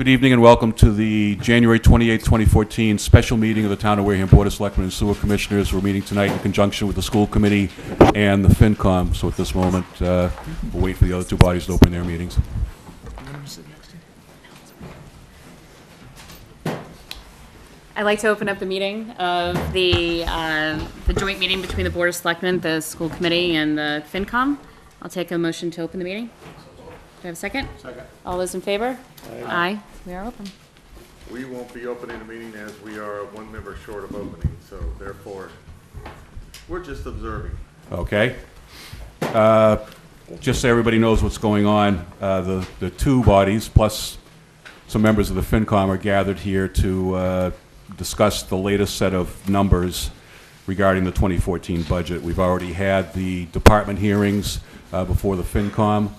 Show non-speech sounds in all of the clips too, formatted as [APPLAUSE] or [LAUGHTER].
Good evening and welcome to the January 28, 2014 special meeting of the Town of Wareham Board of Selectmen and Sewer Commissioners. We're meeting tonight in conjunction with the school committee and the FinCom. So at this moment, uh, we'll wait for the other two bodies to open their meetings. I'd like to open up the meeting of the, uh, the joint meeting between the Board of Selectmen, the school committee, and the FinCom. I'll take a motion to open the meeting. Do I have a second? Second. All those in favor? Aye. We are open. We won't be opening the meeting as we are one member short of opening, so therefore, we're just observing. Okay? Uh, Just so everybody knows what's going on, uh, the, the two bodies, plus some members of the FinCom are gathered here to uh, discuss the latest set of numbers regarding the 2014 budget. We've already had the department hearings uh, before the FinCom.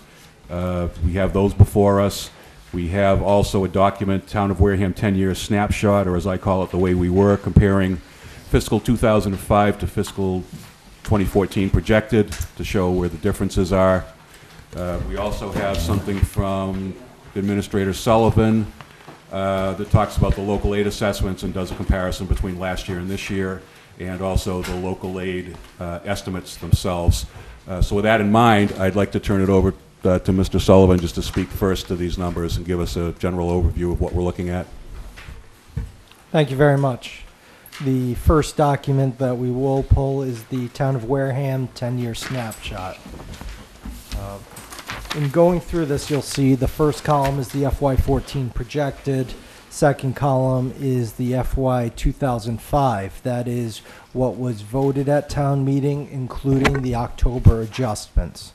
Uh, We have those before us. We have also a document, Town of Wareham 10-year snapshot, or as I call it, the way we were, comparing fiscal 2005 to fiscal 2014 projected to show where the differences are. Uh, We also have something from Administrator Sullivan uh, that talks about the local aid assessments and does a comparison between last year and this year, and also the local aid uh, estimates themselves. Uh, So with that in mind, I'd like to turn it over uh, to Mr. Sullivan just to speak first to these numbers and give us a general overview of what we're looking at. Thank you very much. The first document that we will pull is the Town of Wareham 10-year snapshot. Uh, In going through this, you'll see the first column is the FY14 projected, second column is the FY 2005. That is what was voted at town meeting, including the October adjustments.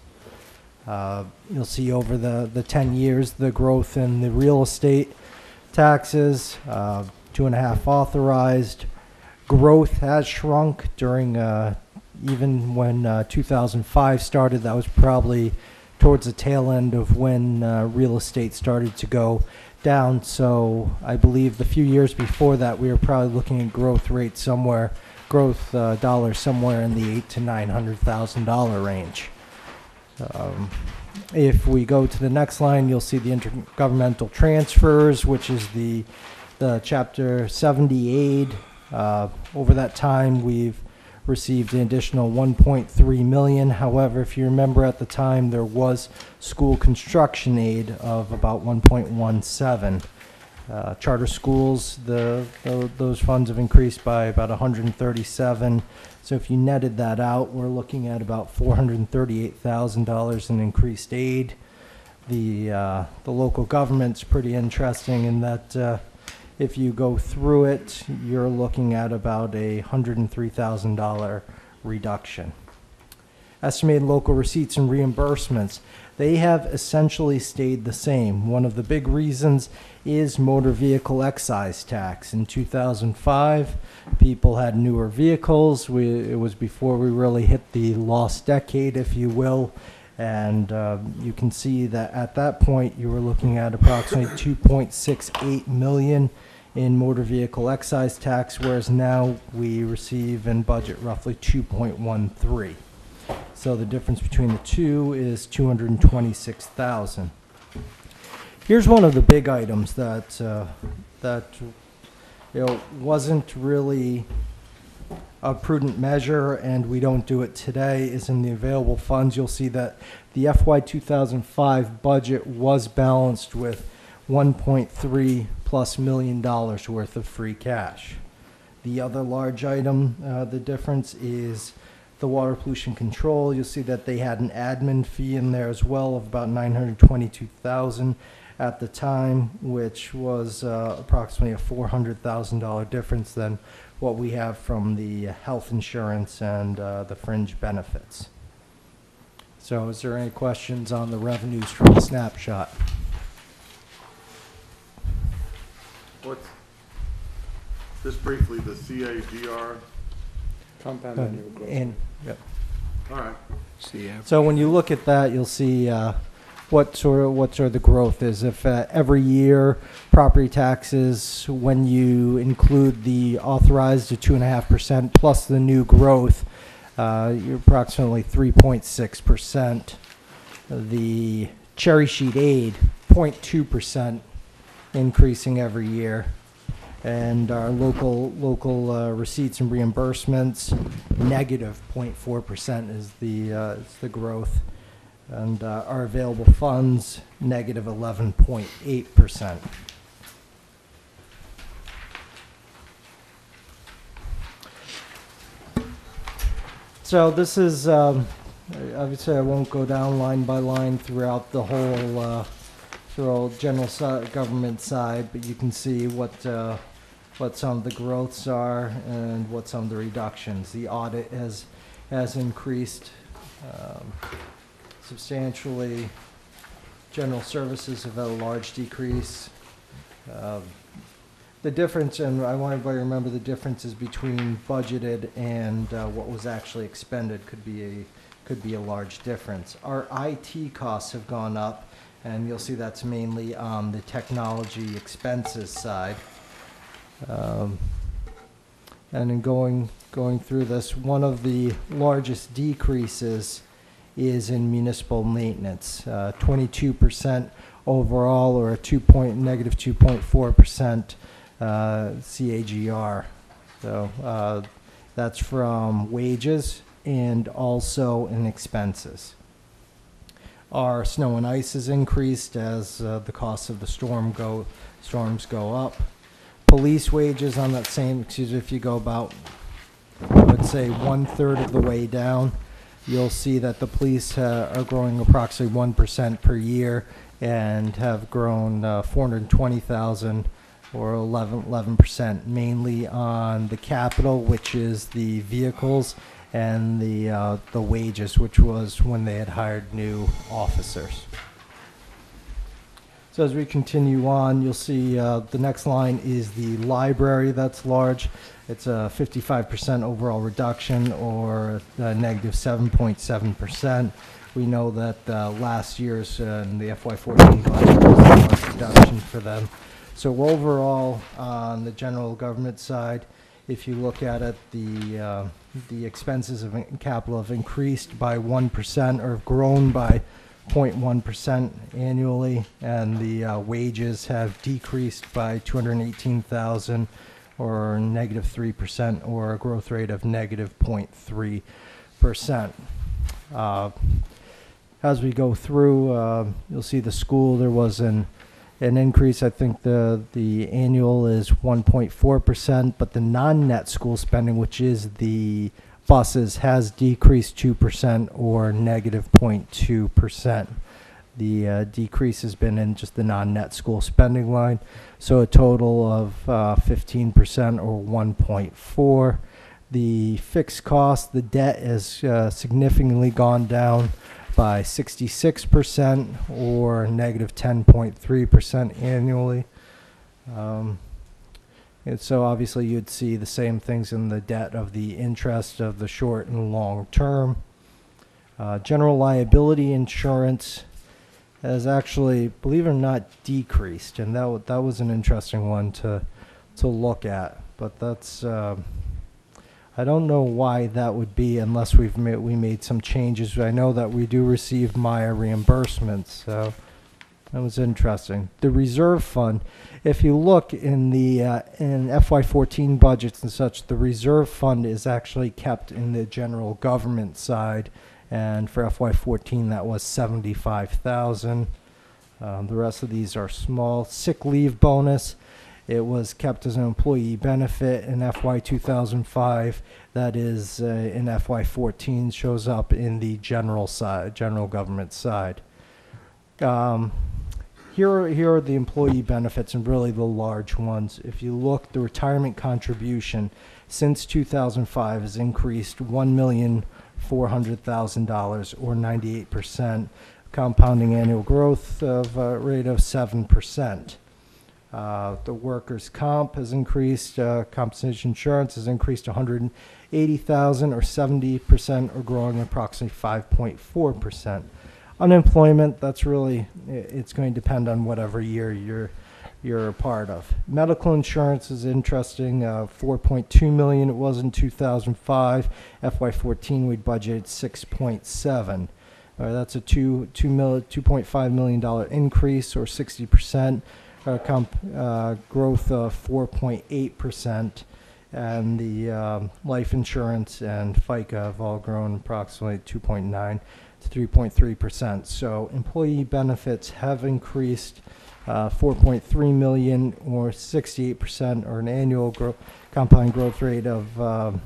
Uh, You'll see over the, the 10 years, the growth in the real estate taxes, uh, two and a half authorized. Growth has shrunk during, uh, even when uh, 2005 started, that was probably towards the tail end of when uh, real estate started to go down. So I believe the few years before that, we were probably looking at growth rates somewhere, growth uh, dollars somewhere in the eight to nine hundred thousand dollar range. Um, if we go to the next line, you'll see the intergovernmental transfers, which is the, the chapter 70 aid. Uh, over that time, we've received an additional 1.3 million. However, if you remember at the time, there was school construction aid of about 1.17. Uh, charter schools, the, tho- those funds have increased by about 137. So if you netted that out, we're looking at about $438,000 in increased aid. The, uh, the local government's pretty interesting in that uh, if you go through it, you're looking at about a $103,000 reduction. Estimated local receipts and reimbursements, they have essentially stayed the same. One of the big reasons is motor vehicle excise tax. In 2005, people had newer vehicles. We, it was before we really hit the lost decade, if you will. And uh, you can see that at that point, you were looking at approximately 2.68 million in motor vehicle excise tax, whereas now we receive and budget roughly 2.13. So the difference between the two is 226,000. Here's one of the big items that, uh, that, you know, wasn't really a prudent measure, and we don't do it today, is in the available funds. You'll see that the FY 2005 budget was balanced with 1.3 plus million dollars worth of free cash. The other large item, uh, the difference is the water pollution control. You'll see that they had an admin fee in there as well of about 922,000 at the time, which was uh, approximately a $400,000 difference than what we have from the health insurance and uh, the fringe benefits. So is there any questions on the revenues from the snapshot? What's, just briefly, the CAGR, Compound annual growth. And, yep. all right, So when you look at that, you'll see uh, what sort of what sort of the growth is. If uh, every year property taxes, when you include the authorized to two and a half percent plus the new growth, uh, you're approximately three point six percent. The cherry sheet aid, 0.2 percent increasing every year. And our local, local uh, receipts and reimbursements, negative 0.4% is the, uh, is the growth. And uh, our available funds, negative 11.8%. So this is, um, obviously I won't go down line by line throughout the whole, general government side, but you can see what, uh, what some of the growths are and what some of the reductions. The audit has, has increased um, substantially. General services have had a large decrease. Um, The difference, and I want everybody to remember the differences between budgeted and uh, what was actually expended could be a, could be a large difference. Our IT costs have gone up, and you'll see that's mainly on the technology expenses side. Um, And in going, going through this, one of the largest decreases is in municipal maintenance, uh, twenty-two percent overall, or a two point, negative two point four percent uh, CAGR. So uh, that's from wages and also in expenses. Our snow and ice has increased as uh, the costs of the storm go, storms go up. Police wages on that same, excuse me, if you go about, would say one-third of the way down, you'll see that the police uh, are growing approximately 1% per year and have grown uh, 420,000 or 11, 11%, mainly on the capital, which is the vehicles, and the, uh, the wages, which was when they had hired new officers. So as we continue on, you'll see uh, the next line is the library that's large. It's a 55% overall reduction or a negative 7.7%. We know that uh, last year's uh, the FY14 budget was a reduction for them. So overall, on the general government side, if you look at it, the, uh, the expenses of capital have increased by 1% or have grown by 0.1% annually, and the uh, wages have decreased by 218,000 or negative 3% or a growth rate of negative 0.3%. Uh, As we go through, uh, you'll see the school, there was an an increase. I think the the annual is 1.4 percent, but the non-net school spending, which is the buses, has decreased 2 percent or negative 0.2 percent. The uh, decrease has been in just the non-net school spending line, so a total of uh, 15 percent or 1.4. The fixed cost, the debt has uh, significantly gone down by 66% or negative 10.3% annually. Um, and so obviously you'd see the same things in the debt of the interest of the short and long term. Uh, general liability insurance has actually, believe it or not, decreased, and that that was an interesting one to to look at. But that's um I don't know why that would be unless we've made, we made some changes. I know that we do receive Maya reimbursements, so that was interesting. The reserve fund, if you look in the uh, in FY14 budgets and such, the reserve fund is actually kept in the general government side, and for FY14 that was 75,000. Um, the rest of these are small. Sick leave bonus. It was kept as an employee benefit in FY 2005. That is uh, in FY 14 shows up in the general side, general government side. Um, here, are, here are the employee benefits and really the large ones. If you look, the retirement contribution since 2005 has increased one million four hundred thousand dollars or 98 percent, compounding annual growth of a rate of seven percent. Uh, The workers' comp has increased, uh, compensation insurance has increased 180,000 or 70% or growing approximately 5.4%. Unemployment, that's really, it's going to depend on whatever year you're, you're a part of. Medical insurance is interesting, uh, 4.2 million it was in 2005. FY14, we budgeted 6.7. All right, that's a two, two mil, $2.5 million increase or 60%. Uh, comp, uh, growth of 4.8%, and the um, life insurance and FICA have all grown approximately 2.9 to 3.3%. So employee benefits have increased uh, 4.3 million or 68%, or an annual growth, compound growth rate of um,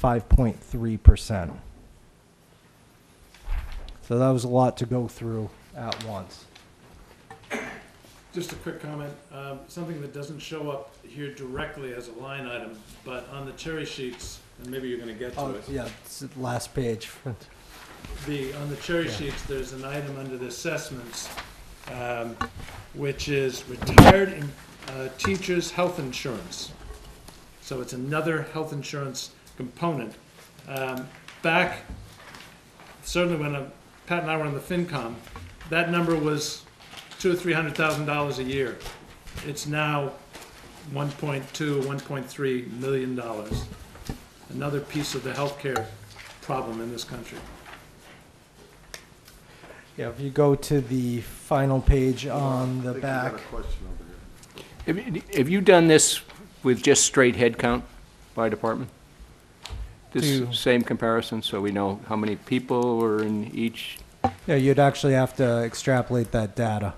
5.3%. So that was a lot to go through at once. Just a quick comment, um, something that doesn't show up here directly as a line item, but on the cherry sheets, and maybe you're gonna get to Oh, it. yeah, it's the last page. [LAUGHS] The, on the cherry sheets, there's an item under the assessments, um, which is retired in- uh, teachers' health insurance. So it's another health insurance component. Um, Back, certainly when uh, Pat and I were on the FinCom, that number was two or three hundred thousand dollars a year. It's now 1.2, 1.3 million dollars. Another piece of the healthcare problem in this country. Yeah, if you go to the final page on the think got back. a question over here. Have you- have you done this with just straight head count by department? To- This same comparison, so we know how many people are in each? Yeah, you'd actually have to extrapolate that data.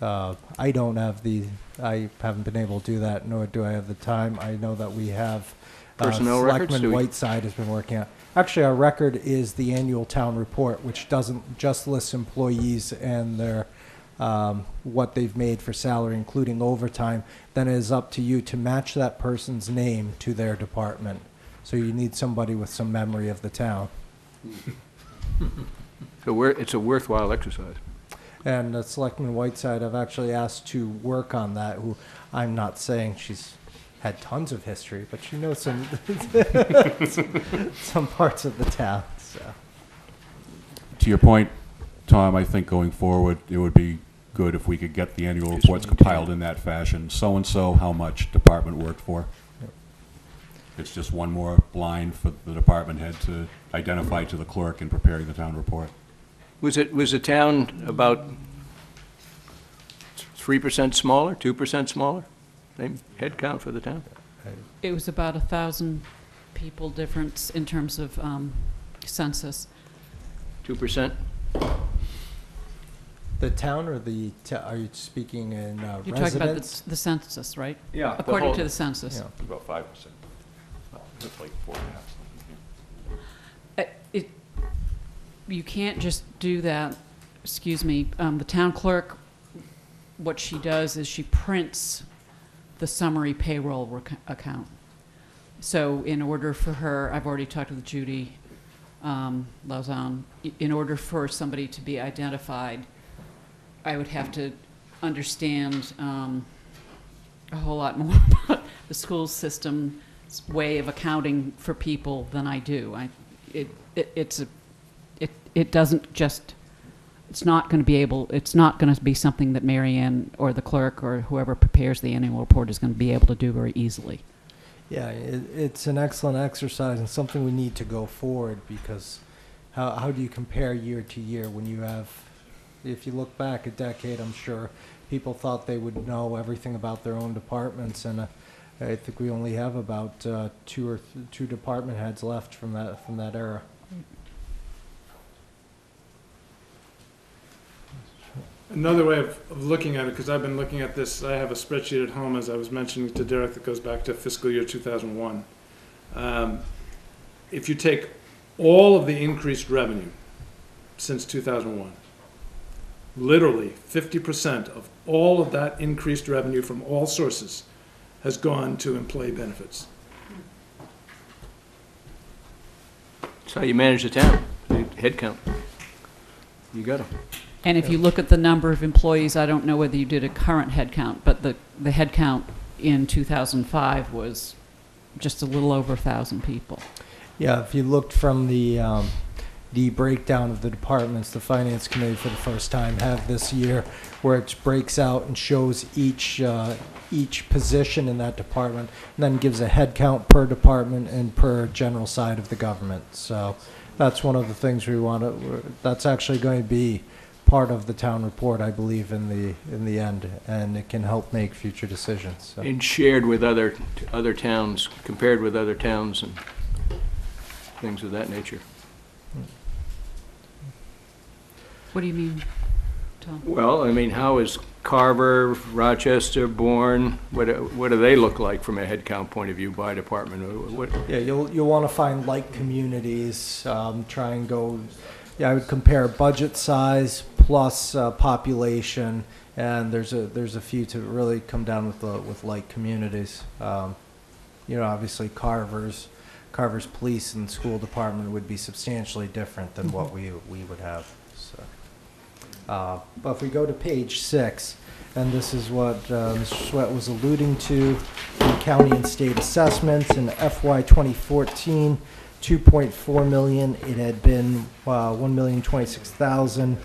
Uh, I don't have the, I haven't been able to do that, nor do I have the time. I know that we have. uh, Personnel records? Do Selectman we- Whiteside has been working on. Actually, our record is the annual town report, which doesn't just list employees and their, um, what they've made for salary, including overtime. Then it is up to you to match that person's name to their department. So you need somebody with some memory of the town. So we're, it's a worthwhile exercise. And uh, Selectman Whiteside, I've actually asked to work on that, who I'm not saying she's had tons of history, but she knows some, [LAUGHS] some parts of the town, so. To your point, Tom, I think going forward, it would be good if we could get the annual Just reports compiled in that fashion. So-and-so, how much department worked for. Yep. It's just one more line for the department head to identify to the clerk in preparing the town report. Was it, was the town about three percent smaller, two percent smaller? Same head count for the town? It was about a thousand people difference in terms of um, census. Two percent? The town or the, ta- are you speaking in uh, You're talking about residents? the the census, right? Yeah. According to the census. Yeah. About five percent. It's like four and a half. Uh, It, you can't just do that, excuse me, um, the town clerk, what she does is she prints the summary payroll rec- account. So in order for her, I've already talked with Judy, um, Lauzon, in order for somebody to be identified, I would have to understand, um, a whole lot [LAUGHS] more about the school system's way of accounting for people than I do. I, it, it, it's a, it, doesn't just, it's not going to be able, it's not going to be something that Mary Ann or the clerk or whoever prepares the annual report is going to be able to do very easily. Yeah, it, it's an excellent exercise and something we need to go forward because how, how do you compare year to year when you have, if you look back a decade, I'm sure people thought they would know everything about their own departments and uh, I think we only have about uh, two or two department heads left from that from that era. Another way of, of looking at it, because I've been looking at this, I have a spreadsheet at home, as I was mentioning to Derek, that goes back to fiscal year 2001. Um, If you take all of the increased revenue since 2001, literally 50% of all of that increased revenue from all sources has gone to employee benefits. That's how you manage the town, the head count. You got 'em. And if you look at the number of employees, I don't know whether you did a current headcount, but the, the head count in 2005 was just a little over a 1,000 people. Yeah, if you looked from the, um, the breakdown of the departments, the finance committee for the first time have this year, where it breaks out and shows each, uh, each position in that department, and then gives a head count per department and per general side of the government. So that's one of the things we want to, that's actually going to be part of the town report, I believe, in the, in the end, and it can help make future decisions, so. And shared with other, other towns, compared with other towns and things of that nature. What do you mean, Tom? Well, I mean, how is Carver, Rochester, Bourne, what, do- what do they look like from a headcount point of view by department? What, Yeah, you'll, you'll want to find like communities, um, try and go, yeah, I would compare budget size plus, uh, population, and there's a, there's a few to really come down with the, with like communities. Um, you know, obviously Carver's, Carver's police and school department would be substantially different than what we, we would have, so. Uh, But if we go to page six, and this is what uh, Mr. Sweat was alluding to, the county and state assessments in FY 2014, 2.4 million. It had been uh, 1,026,000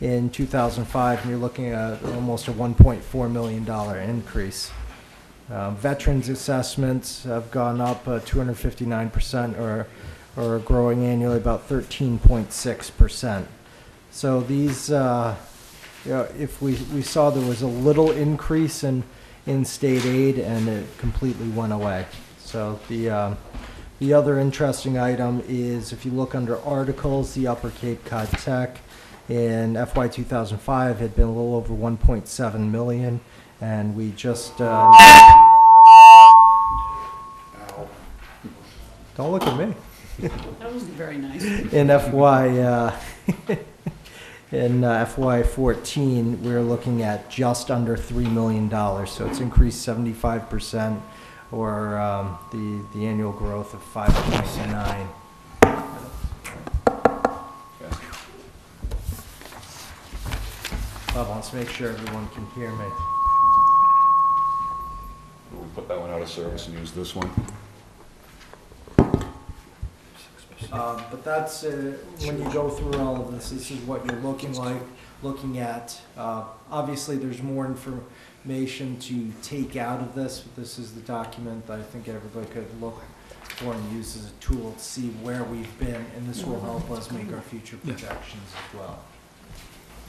in 2005, and you're looking at almost a 1.4 million dollar increase. Uh, Veterans assessments have gone up uh, 259%, or or growing annually about 13.6%. So these, uh, you know, if we, we saw there was a little increase in, in state aid and it completely went away. So the, um, the other interesting item is if you look under articles, the Upper Cape Cod Tech in FY 2005 had been a little over 1.7 million and we just, uh, don't look at me. That wasn't very nice. in FY, uh, [LAUGHS] in uh, FY fourteen, we're looking at just under three million dollars, so it's increased seventy-five percent, or, um, the, the annual growth of five point nine. Bob wants to make sure everyone can hear me. We put that one out of service and use this one. Um, But that's, uh, when you go through all of this, this is what you're looking like, looking at. Uh, Obviously, there's more information to take out of this, but this is the document that I think everybody could look for and use as a tool to see where we've been, and this will help us make our future projections as well.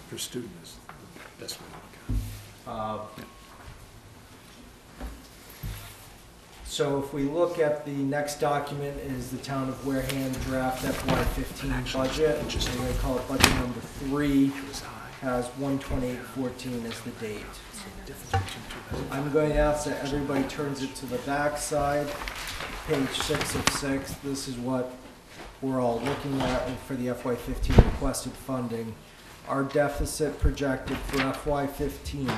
For students, the best way to look at it. Uh, So if we look at the next document is the Town of Wareham draft FY fifteen budget, and they call it budget number three, has one twenty-eight fourteen as the date. I'm going to ask that everybody turns it to the back side, page six of six, this is what we're all looking at for the FY fifteen requested funding. Our deficit projected for FY fifteen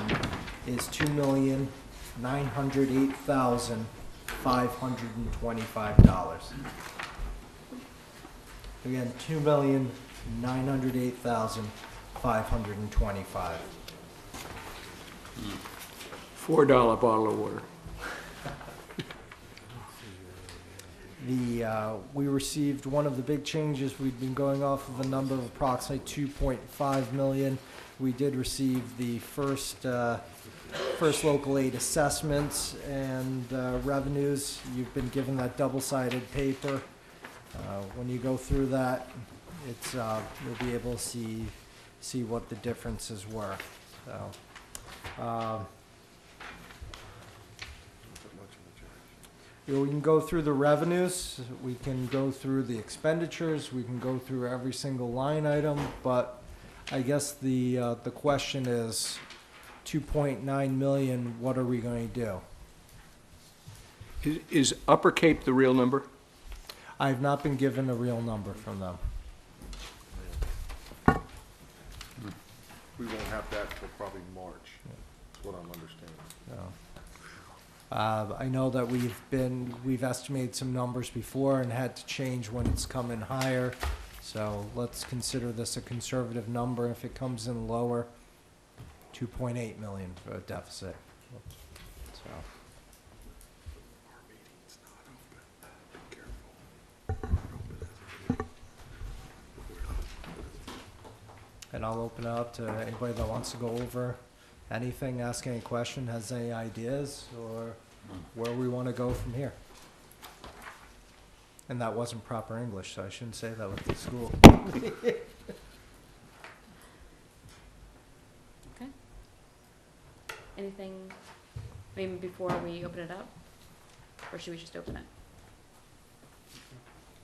is two million, nine hundred eight thousand, five hundred and twenty-five dollars. Again, two million, nine hundred eight thousand, five hundred and twenty-five. Four dollar bottle of water. [LAUGHS] The, uh, we received one of the big changes, we'd been going off of a number of approximately two point five million. We did receive the first, uh, first local aid assessments and, uh, revenues. You've been given that double-sided paper. Uh, when you go through that, it's, uh, you'll be able to see, see what the differences were, so. um, You know, we can go through the revenues, we can go through the expenditures, we can go through every single line item, but I guess the, uh, the question is, two point nine million, what are we going to do? Is, is Upper Cape the real number? I have not been given a real number from them. We won't have that till probably March, that's what I'm understanding. Uh, I know that we've been, we've estimated some numbers before and had to change when it's come in higher. So let's consider this a conservative number. If it comes in lower, two point eight million for a deficit. and I'll open it up to anybody that wants to go over anything, ask any question, has any ideas, or where we want to go from here. And that wasn't proper English, so I shouldn't say that with the school. [LAUGHS] Okay. Anything, maybe before we open it up? Or should we just open it?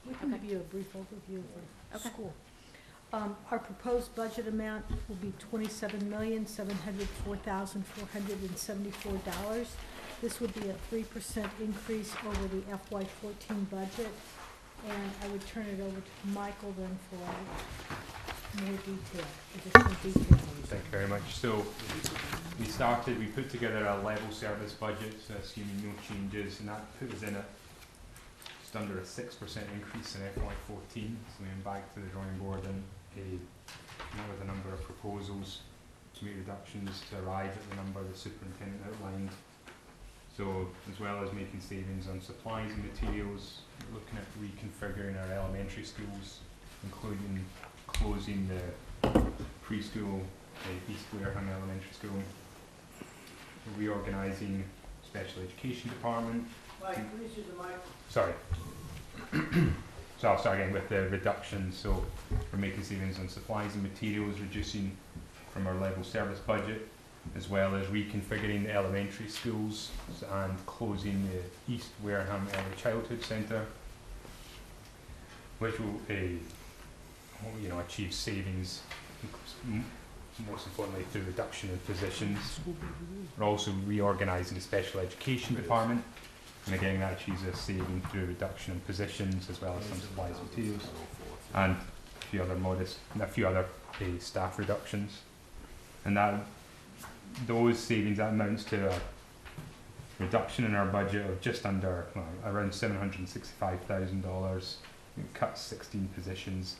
We can Okay. give you a brief overview of the Okay. school. Um, Our proposed budget amount will be twenty-seven million, seven hundred four thousand, four hundred and seventy-four dollars. This would be a three percent increase over the FY fourteen budget. And I would turn it over to Michael then for more detail, additional. Thank you very much. So we started, we put together a level service budget, so assuming no changes, and that put us in at just under a six percent increase in FY fourteen. So we went back to the drawing board and a, with a number of proposals to make reductions to arrive at the number the superintendent outlined. So as well as making savings on supplies and materials, looking at reconfiguring our elementary schools, including closing the preschool at East Wareham Elementary School. Reorganising special education department. Sorry. [CLEARS THROAT] so I'll start again with the reductions. So we're making savings on supplies and materials, reducing from our level service budget, as well as reconfiguring the elementary schools and closing the East Wareham Early Childhood Centre, which will uh, you know, achieve savings, most importantly through reduction in positions. We're also reorganising the special education department, and again that achieves a saving through reduction in positions as well as some supplies and materials, and a few other modest, a few other uh, staff reductions. And that, those savings, that amounts to a reduction in our budget of just under, well, around seven hundred and sixty-five thousand dollars. It cuts sixteen positions,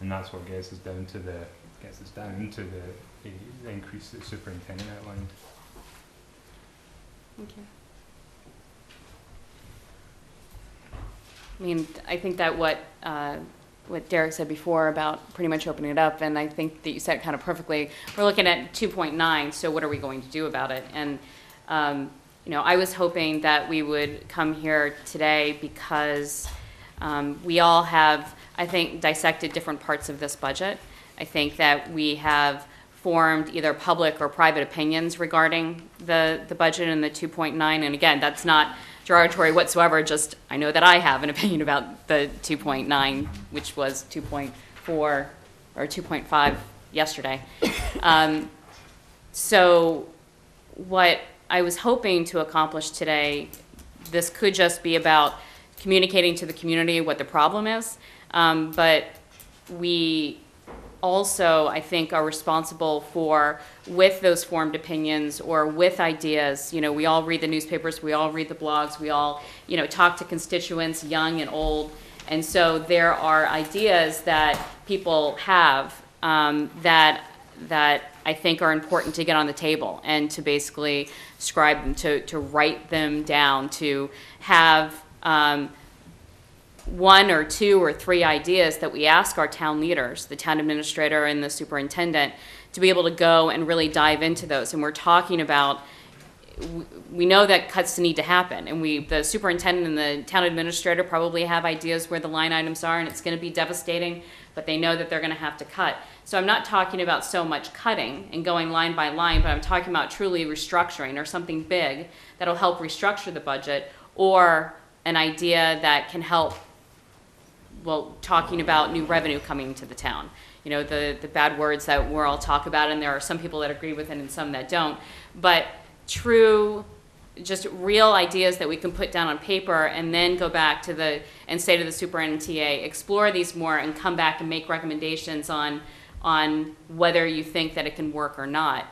and that's what gets us down to the gets us down to the, the increase that the superintendent outlined. Thank you. I mean, I think that what, uh, what Derek said before about pretty much opening it up, and I think that you said it kind of perfectly, we're looking at 2.9, so what are we going to do about it? And, um, you know, I was hoping that we would come here today because um, we all have, I think, dissected different parts of this budget. I think that we have formed either public or private opinions regarding the, the budget and the 2.9. And again, that's not derogatory whatsoever, just I know that I have an [LAUGHS] opinion about the 2.9, which was 2.4 or 2.5 yesterday. [COUGHS] Um, so what I was hoping to accomplish today, this could just be about communicating to the community what the problem is, um, but we also, I think, are responsible for, with those formed opinions or with ideas, you know, we all read the newspapers, we all read the blogs, we all, you know, talk to constituents, young and old. And so there are ideas that people have um, that, that I think are important to get on the table and to basically scribe them, to, to write them down, to have um, one or two or three ideas that we ask our town leaders, the town administrator and the superintendent, to be able to go and really dive into those. And we're talking about, we know that cuts need to happen, and we, the superintendent and the town administrator probably have ideas where the line items are, and it's gonna be devastating, but they know that they're gonna have to cut. So I'm not talking about so much cutting and going line by line, but I'm talking about truly restructuring or something big that'll help restructure the budget, or an idea that can help well, talking about new revenue coming to the town. You know, the, the bad words that we're all talk about, and there are some people that agree with it and some that don't. But true, just real ideas that we can put down on paper and then go back to the, and say to the superintendent and TA, explore these more and come back and make recommendations on, on whether you think that it can work or not.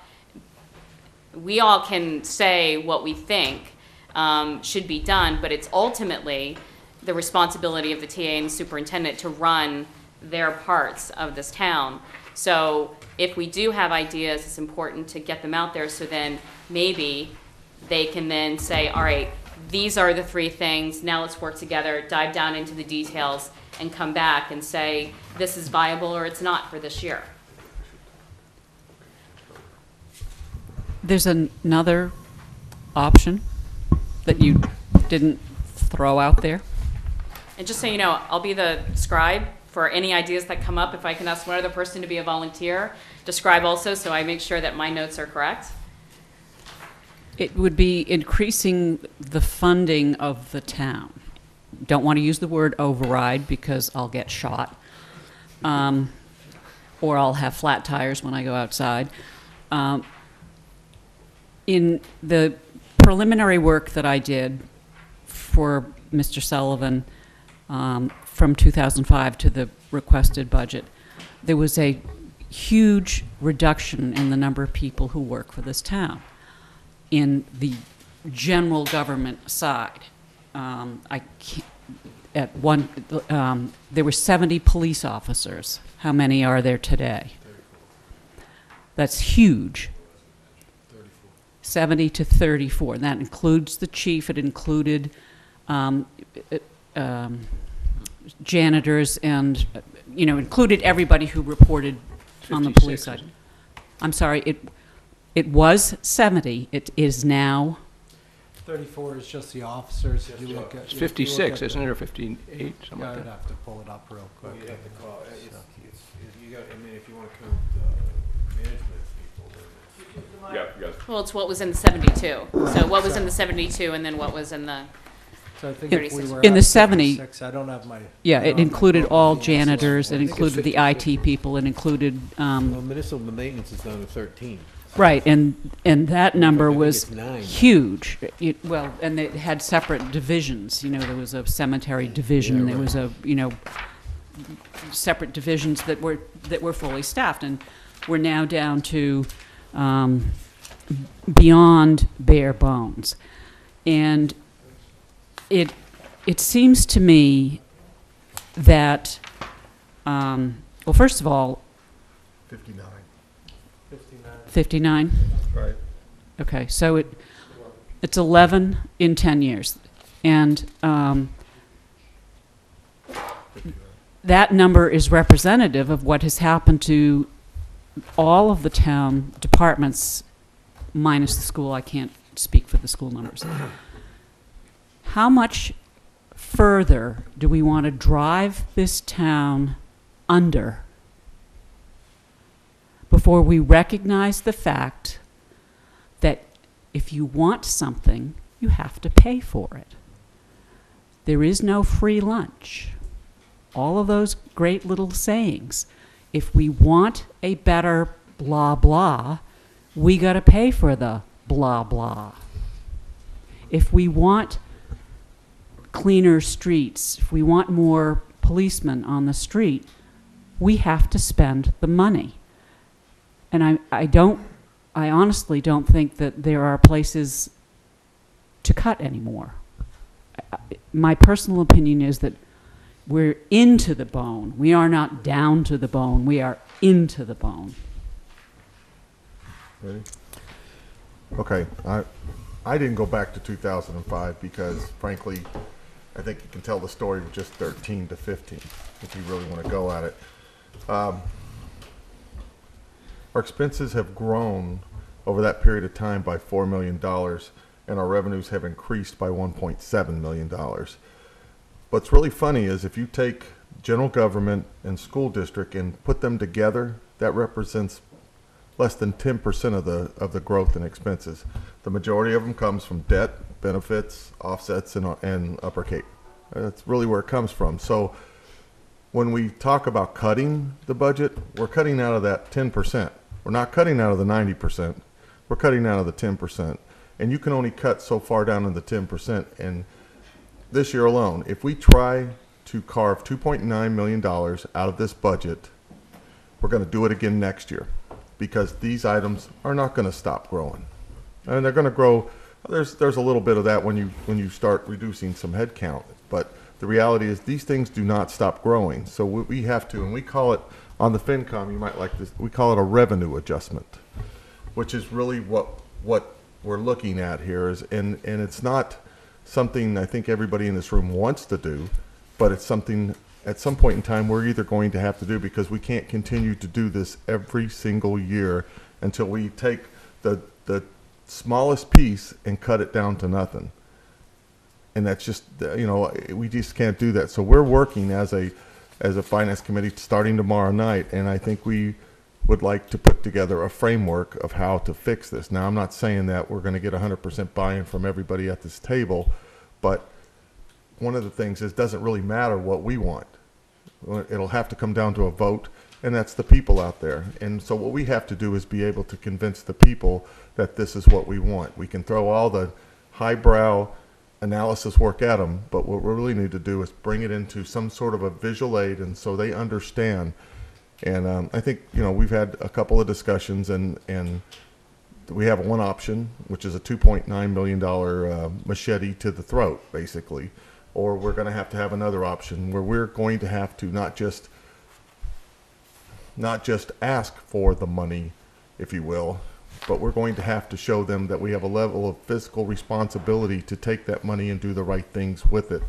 We all can say what we think um, should be done, but it's ultimately the responsibility of the TA and the superintendent to run their parts of this town. So if we do have ideas, it's important to get them out there so then maybe they can then say, all right, these are the three things, now let's work together, dive down into the details, and come back and say, this is viable or it's not for this year. There's an- another option that you didn't throw out there. And just so you know, I'll be the scribe for any ideas that come up. If I can ask one other person to be a volunteer, describe also, so I make sure that my notes are correct. It would be increasing the funding of the town. Don't want to use the word override because I'll get shot. Um, or I'll have flat tires when I go outside. Um, in the preliminary work that I did for Mr. Sullivan um, from 2005 to the requested budget, there was a huge reduction in the number of people who work for this town in the general government side. Um, I at one, um, there were 70 police officers. How many are there today? That's huge. 70 to 34. And that includes the chief, it included um, it- um, janitors and, uh, you know, included everybody who reported on the 56, police side. I'm sorry, it, it was 70, it is now, 34 is just the officers. If you look at- It's if you look 56, at isn't it, or 58, something Yeah, like I'd that? have to pull it up real quick. You have to call, it's, it's, you got, I mean, if you wanna count, uh, management people, then Yeah, yes. Well, it's what was in the 72. So what was in the 72 and then what was in the, So I think if we were In the at 70 56, I don't have my. yeah, it don't have my included all with me, so- janitors, it I think it's included the IT people, it included, um, well, municipal maintenance is down to thirteen. Right, and, and that number think was it's nine. huge. It- Well, and they had separate divisions, you know, there was a cemetery division, Yeah, there was a, you know, separate divisions that were, that were fully staffed, and we're now down to um, beyond bare bones. And it, it seems to me that, um, well, first of all, Fifty-nine. 59? Right. Okay, so it, it's 11 in 10 years. And um, that number is representative of what has happened to all of the town departments, minus the school. I can't speak for the school numbers. How much further do we want to drive this town under before we recognize the fact that if you want something, you have to pay for it. There is no free lunch. All of those great little sayings. If we want a better blah blah, we got to pay for the blah blah. If we want cleaner streets, if we want more policemen on the street, we have to spend the money. And I, I don't, I honestly don't think that there are places to cut anymore. I- My personal opinion is that we're into the bone. We are not down to the bone, we are into the bone. Ready? Okay, I, I didn't go back to 2005 because frankly, I think you can tell the story with just 13 to 15, if you really want to go at it. Um, Our expenses have grown over that period of time by $4 million, and our revenues have increased by $1.7 million. What's really funny is if you take general government and school district and put them together, that represents less than 10% of the, of the growth in expenses. The majority of them comes from debt, benefits, offsets, and, and Upper Cape. That's really where it comes from. So when we talk about cutting the budget, we're cutting out of that 10%. We're not cutting out of the 90%. We're cutting out of the 10%. And you can only cut so far down in the 10%. And this year alone, if we try to carve $2.9 million out of this budget, we're going to do it again next year because these items are not going to stop growing. And they're going to grow. There's, there's a little bit of that when you, when you start reducing some headcount. But the reality is these things do not stop growing. So we, we have to, and we call it, on the FinCom, you might like this, we call it a revenue adjustment, which is really what, what we're looking at here is, and, and it's not something I think everybody in this room wants to do, but it's something at some point in time we're either going to have to do because we can't continue to do this every single year until we take the, the smallest piece and cut it down to nothing. And that's just, you know, we just can't do that. So we're working as a, as a finance committee starting tomorrow night, and I think we, would like to put together a framework of how to fix this. Now, I'm not saying that we're going to get 100% buy-in from everybody at this table, but one of the things is, it doesn't really matter what we want. It'll have to come down to a vote, and that's the people out there. And so what we have to do is be able to convince the people that this is what we want. We can throw all the highbrow analysis work at them, but what we really need to do is bring it into some sort of a visual aid, and so they understand. And um, I think you know we've had a couple of discussions, and and we have one option, which is a 2.9 million dollar uh, machete to the throat, basically, or we're going to have to have another option where we're going to have to not just not just ask for the money, if you will, but we're going to have to show them that we have a level of fiscal responsibility to take that money and do the right things with it,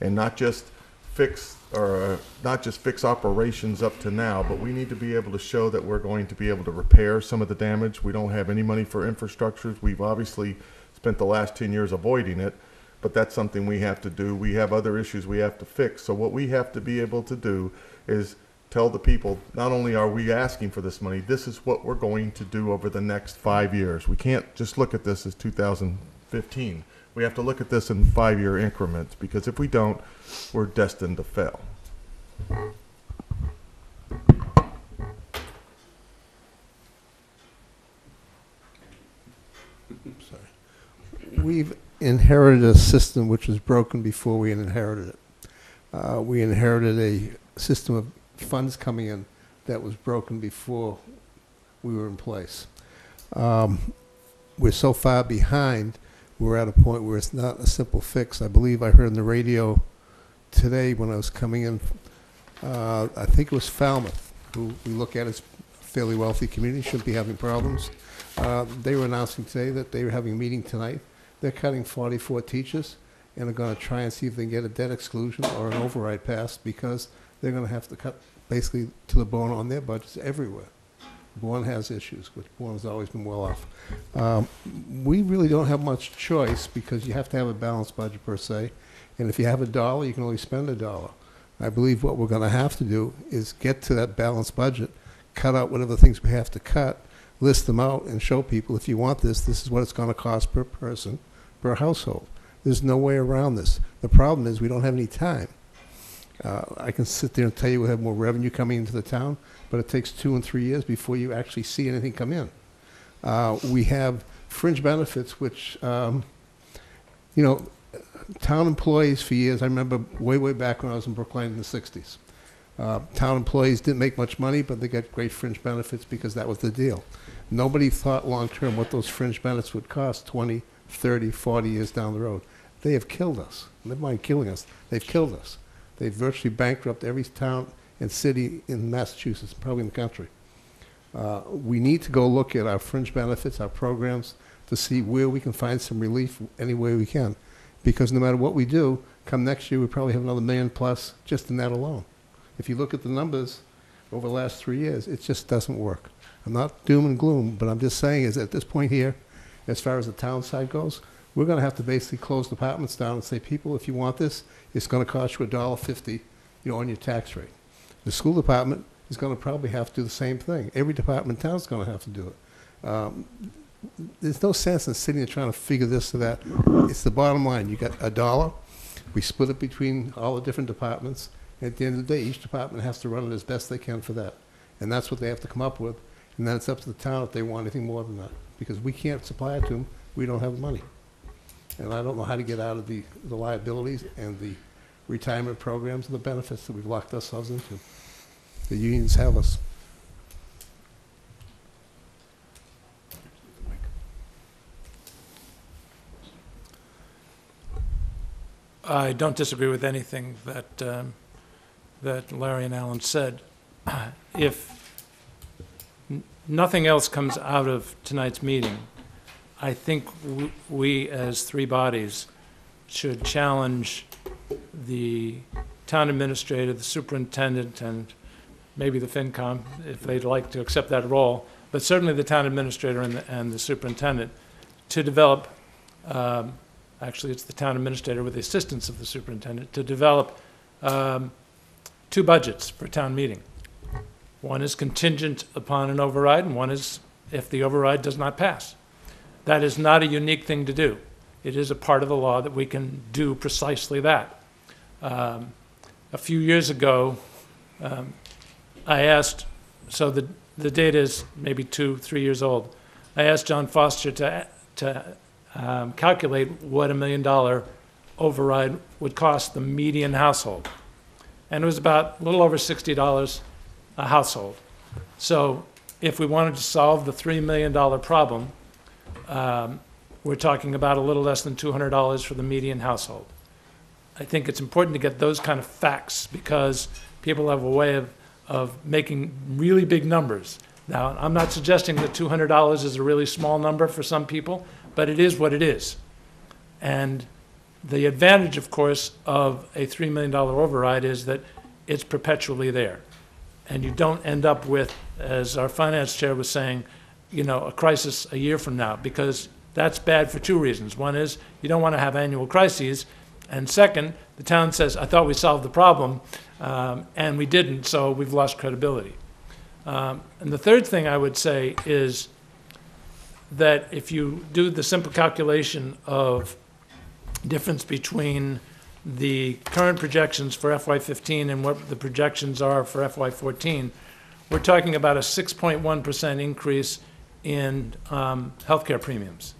and not just fix or uh, not just fix operations up to now, but we need to be able to show that we're going to be able to repair some of the damage. We don't have any money for infrastructures. We've obviously spent the last 10 years avoiding it, but that's something we have to do. We have other issues we have to fix. So what we have to be able to do is tell the people, not only are we asking for this money, this is what we're going to do over the next five years. We can't just look at this as 2015. We have to look at this in five-year increments, because if we don't, we're destined to fail. We've inherited a system which was broken before we inherited it. Uh, we inherited a system of funds coming in that was broken before we were in place. Um, we're so far behind, we're at a point where it's not a simple fix. I believe I heard on the radio today when I was coming in, uh, I think it was Falmouth, who we look at as a fairly wealthy community, shouldn't be having problems. Uh, they were announcing today that they were having a meeting tonight. They're cutting 44 teachers and are going to try and see if they can get a debt exclusion or an override passed because they're going to have to cut basically to the bone on their budgets everywhere. Bourne has issues, which Bourne has always been well off. Um, we really don't have much choice because you have to have a balanced budget per se. And if you have a dollar, you can only spend a dollar. I believe what we're going to have to do is get to that balanced budget, cut out whatever things we have to cut, list them out, and show people if you want this, this is what it's going to cost per person, per household. There's no way around this. The problem is we don't have any time. Uh, I can sit there and tell you we have more revenue coming into the town, but it takes two and three years before you actually see anything come in. Uh, we have fringe benefits, which, um, you know, town employees for years, I remember way, way back when I was in Brookline in the 60s. Uh, town employees didn't make much money, but they got great fringe benefits because that was the deal. Nobody thought long term what those fringe benefits would cost 20, 30, 40 years down the road. They have killed us. Never mind killing us, they've killed us. They've virtually bankrupted every town and city in Massachusetts, probably in the country. Uh, we need to go look at our fringe benefits, our programs, to see where we can find some relief any way we can. Because no matter what we do, come next year, we probably have another million plus just in that alone. If you look at the numbers over the last three years, it just doesn't work. I'm not doom and gloom, but I'm just saying is at this point here, as far as the town side goes, we're going to have to basically close departments down and say, people, if you want this, it's going to cost you a dollar fifty, you know, on your tax rate. The school department is going to probably have to do the same thing. Every department in town is going to have to do it. Um, there's no sense in sitting there trying to figure this or that. It's the bottom line. You got a dollar. We split it between all the different departments. At the end of the day, each department has to run it as best they can for that. And that's what they have to come up with. And then it's up to the town if they want anything more than that. Because we can't supply it to them. We don't have the money. And I don't know how to get out of the, the liabilities and the retirement programs and the benefits that we've locked ourselves into. The unions have us. I don't disagree with anything that, um, that Larry and Alan said. If nothing else comes out of tonight's meeting, I think we, as three bodies, should challenge the town administrator, the superintendent, and maybe the FinCom, if they'd like to accept that role, but certainly the town administrator and the, and the superintendent, to develop, um, actually, it's the town administrator with the assistance of the superintendent, to develop um, two budgets for town meeting. One is contingent upon an override, and one is if the override does not pass. That is not a unique thing to do. It is a part of the law that we can do precisely that. Um, A few years ago, um, I asked, so the, the data is maybe two, three years old. I asked John Foster to, to um, calculate what a million dollar override would cost the median household. And it was about a little over sixty dollars a household. So if we wanted to solve the $3 million problem, um, we're talking about a little less than $200 for the median household. I think it's important to get those kind of facts because people have a way of, of making really big numbers. Now, I'm not suggesting that $200 is a really small number for some people, but it is what it is. And the advantage, of course, of a $3 million override is that it's perpetually there. And you don't end up with, as our finance chair was saying, you know, a crisis a year from now, because that's bad for two reasons. One is you don't want to have annual crises. And second, the town says, I thought we solved the problem, um, and we didn't, so we've lost credibility. Um, and the third thing I would say is that if you do the simple calculation of difference between the current projections for FY15 and what the projections are for FY14, we're talking about a 6.1% increase in um, healthcare premiums.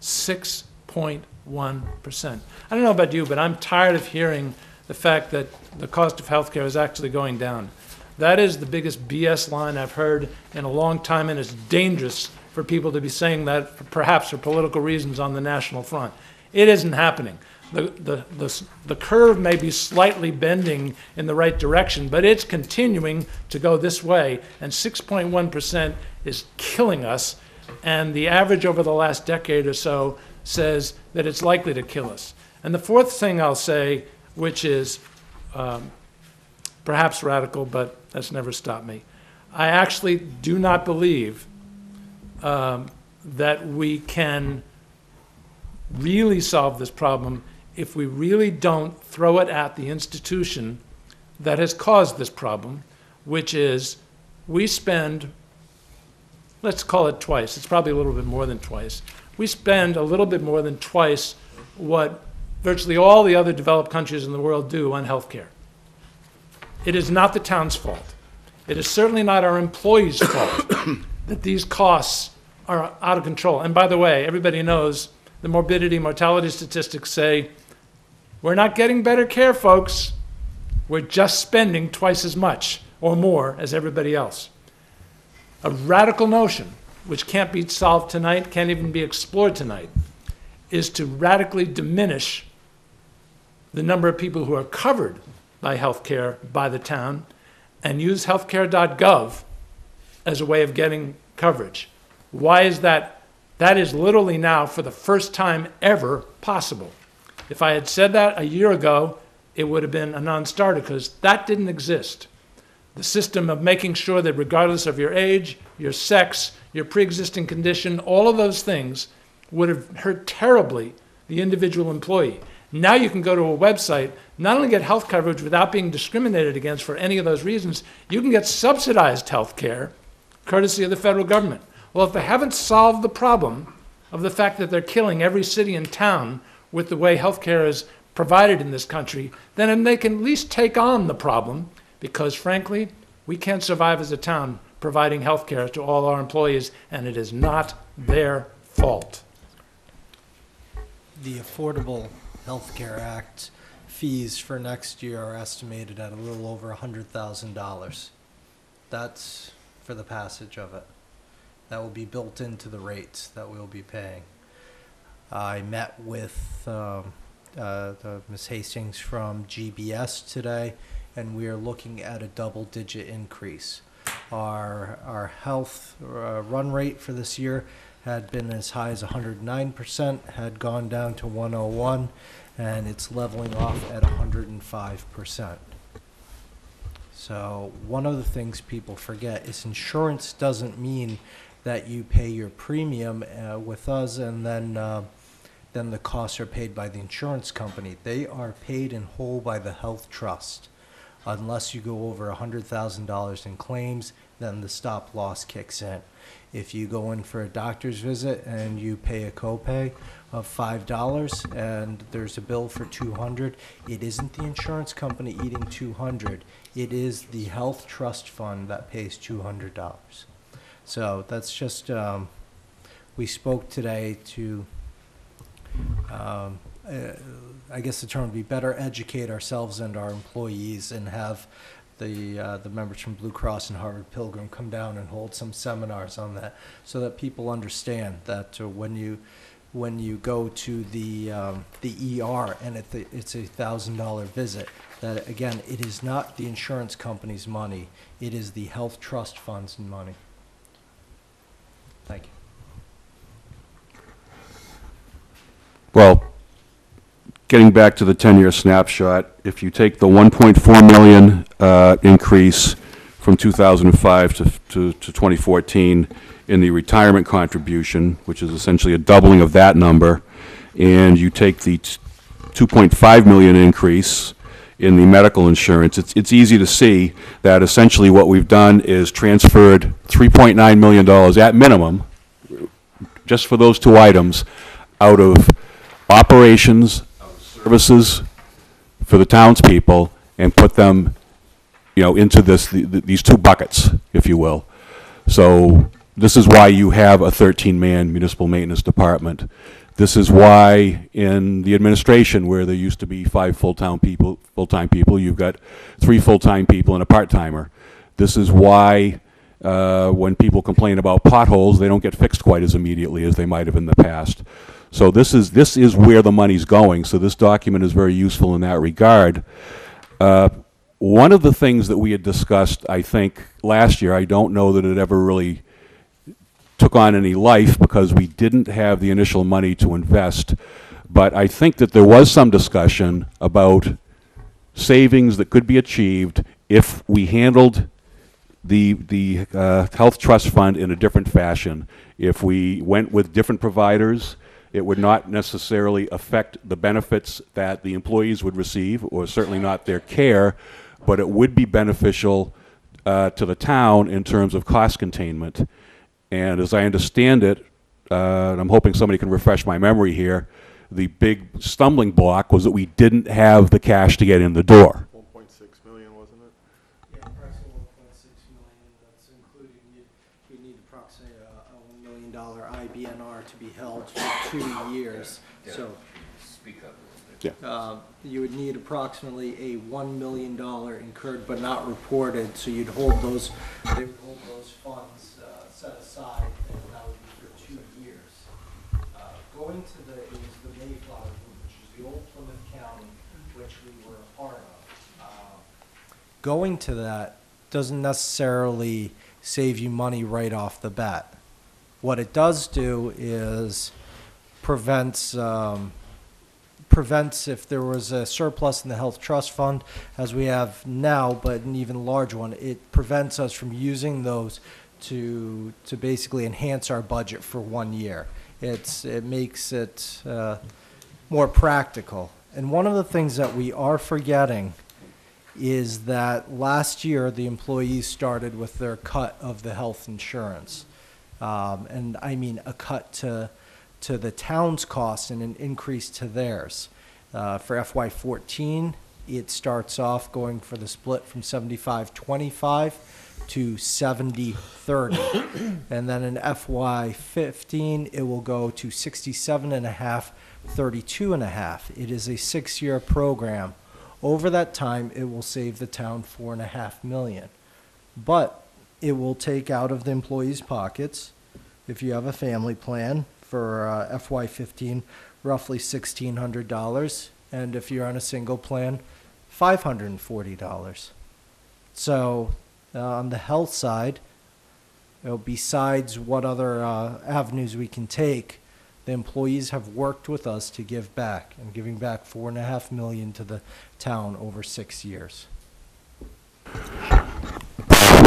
6.1%. I don't know about you, but I'm tired of hearing the fact that the cost of healthcare is actually going down. That is the biggest BS line I've heard in a long time, and it's dangerous for people to be saying that, perhaps for political reasons on the national front. It isn't happening. The, the, the, the curve may be slightly bending in the right direction, but it's continuing to go this way, and 6.1% is killing us. And the average over the last decade or so says that it's likely to kill us. And the fourth thing I'll say, which is um, perhaps radical, but that's never stopped me. I actually do not believe um, that we can really solve this problem if we really don't throw it at the institution that has caused this problem, which is we spend, let's call it twice, it's probably a little bit more than twice. We spend a little bit more than twice what virtually all the other developed countries in the world do on healthcare. It is not the town's fault. It is certainly not our employees' fault [COUGHS] that these costs are out of control. And by the way, everybody knows the morbidity, mortality statistics say we're not getting better care, folks. We're just spending twice as much or more as everybody else. A radical notion, which can't be solved tonight, can't even be explored tonight, is to radically diminish the number of people who are covered by health care by the town and use healthcare.gov as a way of getting coverage. Why is that? That is literally now, for the first time ever, possible. If I had said that a year ago, it would have been a non starter because that didn't exist. The system of making sure that regardless of your age, your sex, your pre existing condition, all of those things would have hurt terribly the individual employee. Now you can go to a website, not only get health coverage without being discriminated against for any of those reasons, you can get subsidized health care courtesy of the federal government. Well, if they haven't solved the problem of the fact that they're killing every city and town with the way health care is provided in this country, then they can at least take on the problem because, frankly, we can't survive as a town providing health care to all our employees, and it is not their fault. The Affordable Health Care Act fees for next year are estimated at a little over $100,000. That's for the passage of it. That will be built into the rates that we'll be paying. I met with um, uh, Ms. Hastings from GBS today, and we are looking at a double-digit increase. Our our health uh, run rate for this year had been as high as 109%, had gone down to 101, and it's leveling off at 105%. So one of the things people forget is insurance doesn't mean that you pay your premium uh, with us and then uh, then the costs are paid by the insurance company. They are paid in whole by the health trust. Unless you go over $100,000 in claims, then the stop loss kicks in. If you go in for a doctor's visit and you pay a copay of five dollars and there's a bill for two hundred, it isn't the insurance company eating two hundred. It is the health trust fund that pays two hundred dollars. So that's just, um, we spoke today to, um, uh, I guess the term would be better educate ourselves and our employees and have the, uh, the members from Blue Cross and Harvard Pilgrim come down and hold some seminars on that so that people understand that uh, when you, when you go to the, um, the ER and it, it's a thousand dollar visit, that again, it is not the insurance company's money, it is the health trust fund's money. Thank you. Well, getting back to the 10-year snapshot, if you take the 1.4 million uh, increase from 2005 to to to 2014 in the retirement contribution, which is essentially a doubling of that number, and you take the 2.5 million increase in the medical insurance, it's, it's easy to see that essentially what we've done is transferred $3.9 million at minimum, just for those two items, out of operations, services for the townspeople, and put them, you know, into this, th- th- these two buckets, if you will. So this is why you have a 13-man municipal maintenance department. This is why in the administration, where there used to be five full-time people, full-time people, you've got three full-time people and a part-timer. This is why, uh, when people complain about potholes, they don't get fixed quite as immediately as they might have in the past. So this is, this is where the money's going, so this document is very useful in that regard. Uh, One of the things that we had discussed, I think, last year, I don't know that it ever really took on any life because we didn't have the initial money to invest. But I think that there was some discussion about savings that could be achieved if we handled the, the uh, health trust fund in a different fashion. If we went with different providers, it would not necessarily affect the benefits that the employees would receive, or certainly not their care, but it would be beneficial uh, to the town in terms of cost containment. And as I understand it, uh, and I'm hoping somebody can refresh my memory here, the big stumbling block was that we didn't have the cash to get in the door. 1.6 million, wasn't it? Yeah, approximately one point six million, that's including, you, you need approximately a, a one million dollar IBNR to be held for two years, so. Yeah. Uh, you would need approximately a one million dollar incurred but not reported, so you'd hold those, they would hold those funds, uh, set aside, and that would be for two years. Uh, Going to the, it was the Mayflower Group, which is the old Plymouth County, which we were a part of. Uh, Going to that doesn't necessarily save you money right off the bat. What it does do is prevents, um, prevents if there was a surplus in the health trust fund, as we have now, but an even larger one, it prevents us from using those to, to basically enhance our budget for one year. It's, it makes it, uh, more practical. And one of the things that we are forgetting is that last year, the employees started with their cut of the health insurance. Um, and I mean a cut to, to the town's cost and an increase to theirs. Uh, for FY fourteen, it starts off going for the split from seventy-five, twenty-five to seventy, thirty. [COUGHS] And then in FY fifteen, it will go to sixty-seven and a half, thirty-two and a half. It is a six-year program. Over that time, it will save the town four and a half million. But it will take out of the employees' pockets, if you have a family plan for uh, FY fifteen, roughly sixteen hundred dollars, and if you're on a single plan, five hundred and forty dollars. So, uh, on the health side, you know, besides what other uh, avenues we can take, the employees have worked with us to give back, and giving back four and a half million to the town over six years.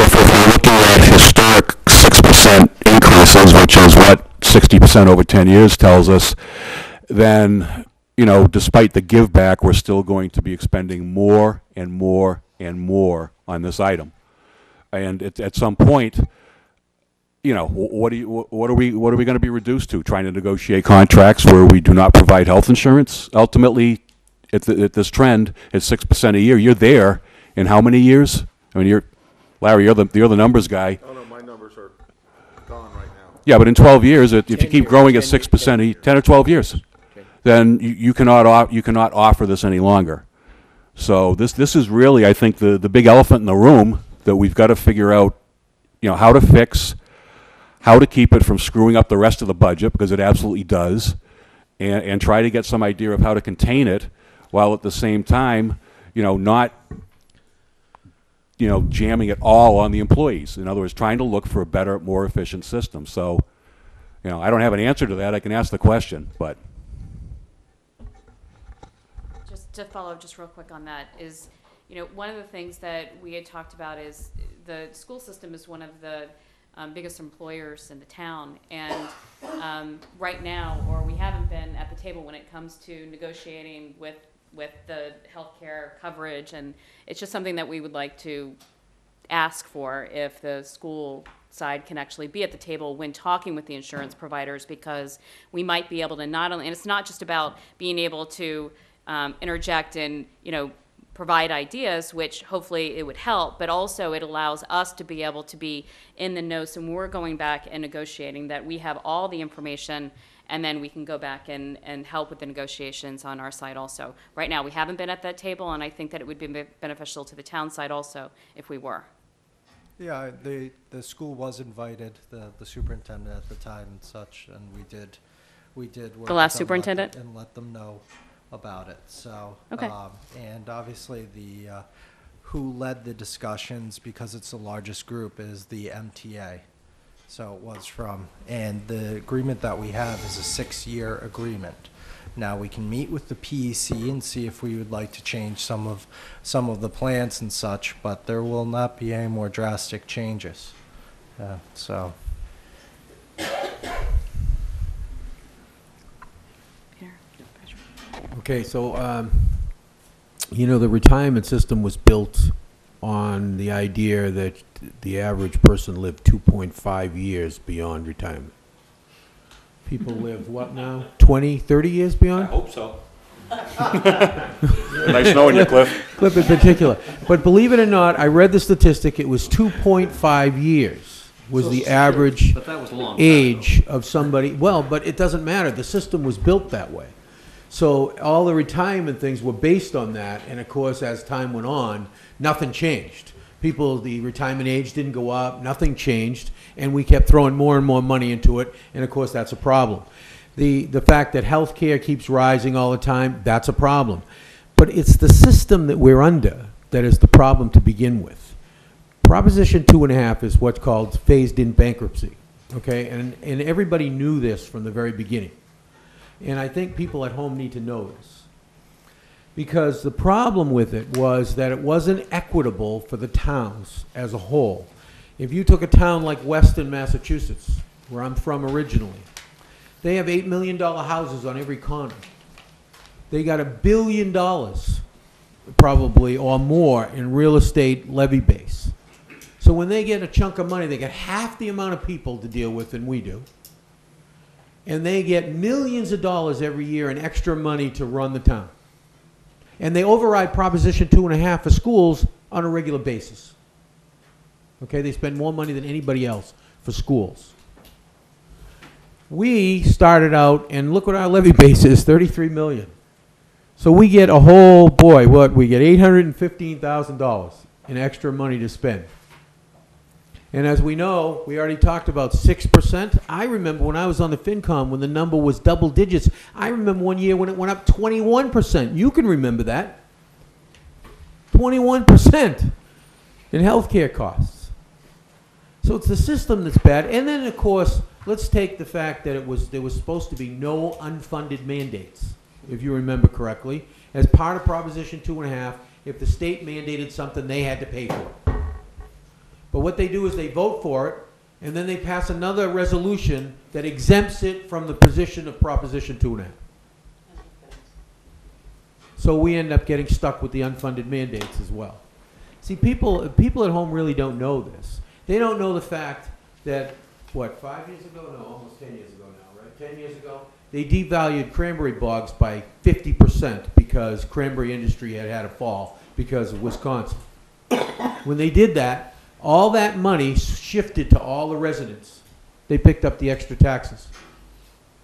if we're looking at historic six percent increases, which is what sixty percent over ten years tells us, then, you know, despite the give back, we're still going to be expending more and more and more on this item. And at, at some point, you know, what do you, what are we, what are we gonna be reduced to? Trying to negotiate contracts where we do not provide health insurance? Ultimately, at, the, at this trend, at six percent a year, you're there in how many years? I mean, you're, Larry, you're the, you're the numbers guy. Oh, no, my numbers are gone right now. Yeah, but in 12 years, if if you 10 keep years, growing at 10 years, 6%, a- 10 or 12 years, then you you cannot, off- you cannot offer this any longer. So this, this is really, I think, the, the big elephant in the room that we've got to figure out, you know, how to fix, how to keep it from screwing up the rest of the budget, because it absolutely does, and, and try to get some idea of how to contain it, while at the same time, you know, not, you know, jamming it all on the employees. In other words, trying to look for a better, more efficient system. So, you know, I don't have an answer to that. I can ask the question, but. Just to follow up just real quick on that is, you know, one of the things that we had talked about is the school system is one of the um, biggest employers in the town. And um, right now, or we haven't been at the table when it comes to negotiating with, with the healthcare coverage. And it's just something that we would like to ask for if the school side can actually be at the table when talking with the insurance providers because we might be able to not only and it's not just about being able to um, interject and you know provide ideas which hopefully it would help but also it allows us to be able to be in the know so when we're going back and negotiating that we have all the information and then we can go back and, and help with the negotiations on our side also right now we haven't been at that table and i think that it would be be- beneficial to the town side also if we were Yeah, the, the school was invited, the, the superintendent at the time and such, and we did, we did. work The with last them, let them- superintendent? And let them know about it, so. Okay. um, And obviously, the, uh, who led the discussions, because it's the largest group, is the MTA. So it was from, and the agreement that we have is a six-year agreement. Now, we can meet with the PEC and see if we would like to change some of, some of the plans and such, but there will not be any more drastic changes. Uh, So, Peter? Okay, so, um, you know, the retirement system was built on the idea that the average person lived 2.5 years beyond retirement. People live, what now, 20, 30 years beyond? I hope so. [LAUGHS] Nice knowing you, Cliff. Cliff in particular. But believe it or not, I read the statistic, it was 2.5 years was the average But that was a long age of somebody, well, but it doesn't matter, the system was built that way. So all the retirement things were based on that, and of course, as time went on, nothing changed. People, the retirement age didn't go up, nothing changed, and we kept throwing more and more money into it, and of course, that's a problem. The, the fact that healthcare keeps rising all the time, that's a problem. But it's the system that we're under that is the problem to begin with. Proposition two and a half is what's called phased-in bankruptcy, okay? And, and everybody knew this from the very beginning. And I think people at home need to know this. Because the problem with it was that it wasn't equitable for the towns as a whole. If you took a town like Weston, Massachusetts, where I'm from originally, they have $8 million houses on every corner. They got a billion dollars, probably, or more in real estate levy base. So when they get a chunk of money, they get half the amount of people to deal with than we do. And they get millions of dollars every year in extra money to run the town. And they override Proposition Two and a Half for schools on a regular basis. Okay, they spend more money than anybody else for schools. We started out, and look what our levy base is, thirty-three million. So we get a whole, boy, what, we get eight hundred and fifteen thousand dollars in extra money to spend. And as we know, we already talked about six percent. I remember when I was on the FinCom, when the number was double digits. I remember one year when it went up twenty-one percent. You can remember that. Twenty-one percent in healthcare costs. So it's the system that's bad. And then, of course, let's take the fact that it was there was supposed to be no unfunded mandates, if you remember correctly. As part of Proposition Two and a Half, if the state mandated something, they had to pay for it. But what they do is they vote for it, and then they pass another resolution that exempts it from the position of Proposition Two and a half. So we end up getting stuck with the unfunded mandates as well. See, people, people at home really don't know this. They don't know the fact that, what, five years ago? No, almost ten years ago now, right? Ten years ago? They devalued cranberry bogs by fifty percent because cranberry industry had had a fall because of Wisconsin. When they did that, all that money shifted to all the residents. They picked up the extra taxes.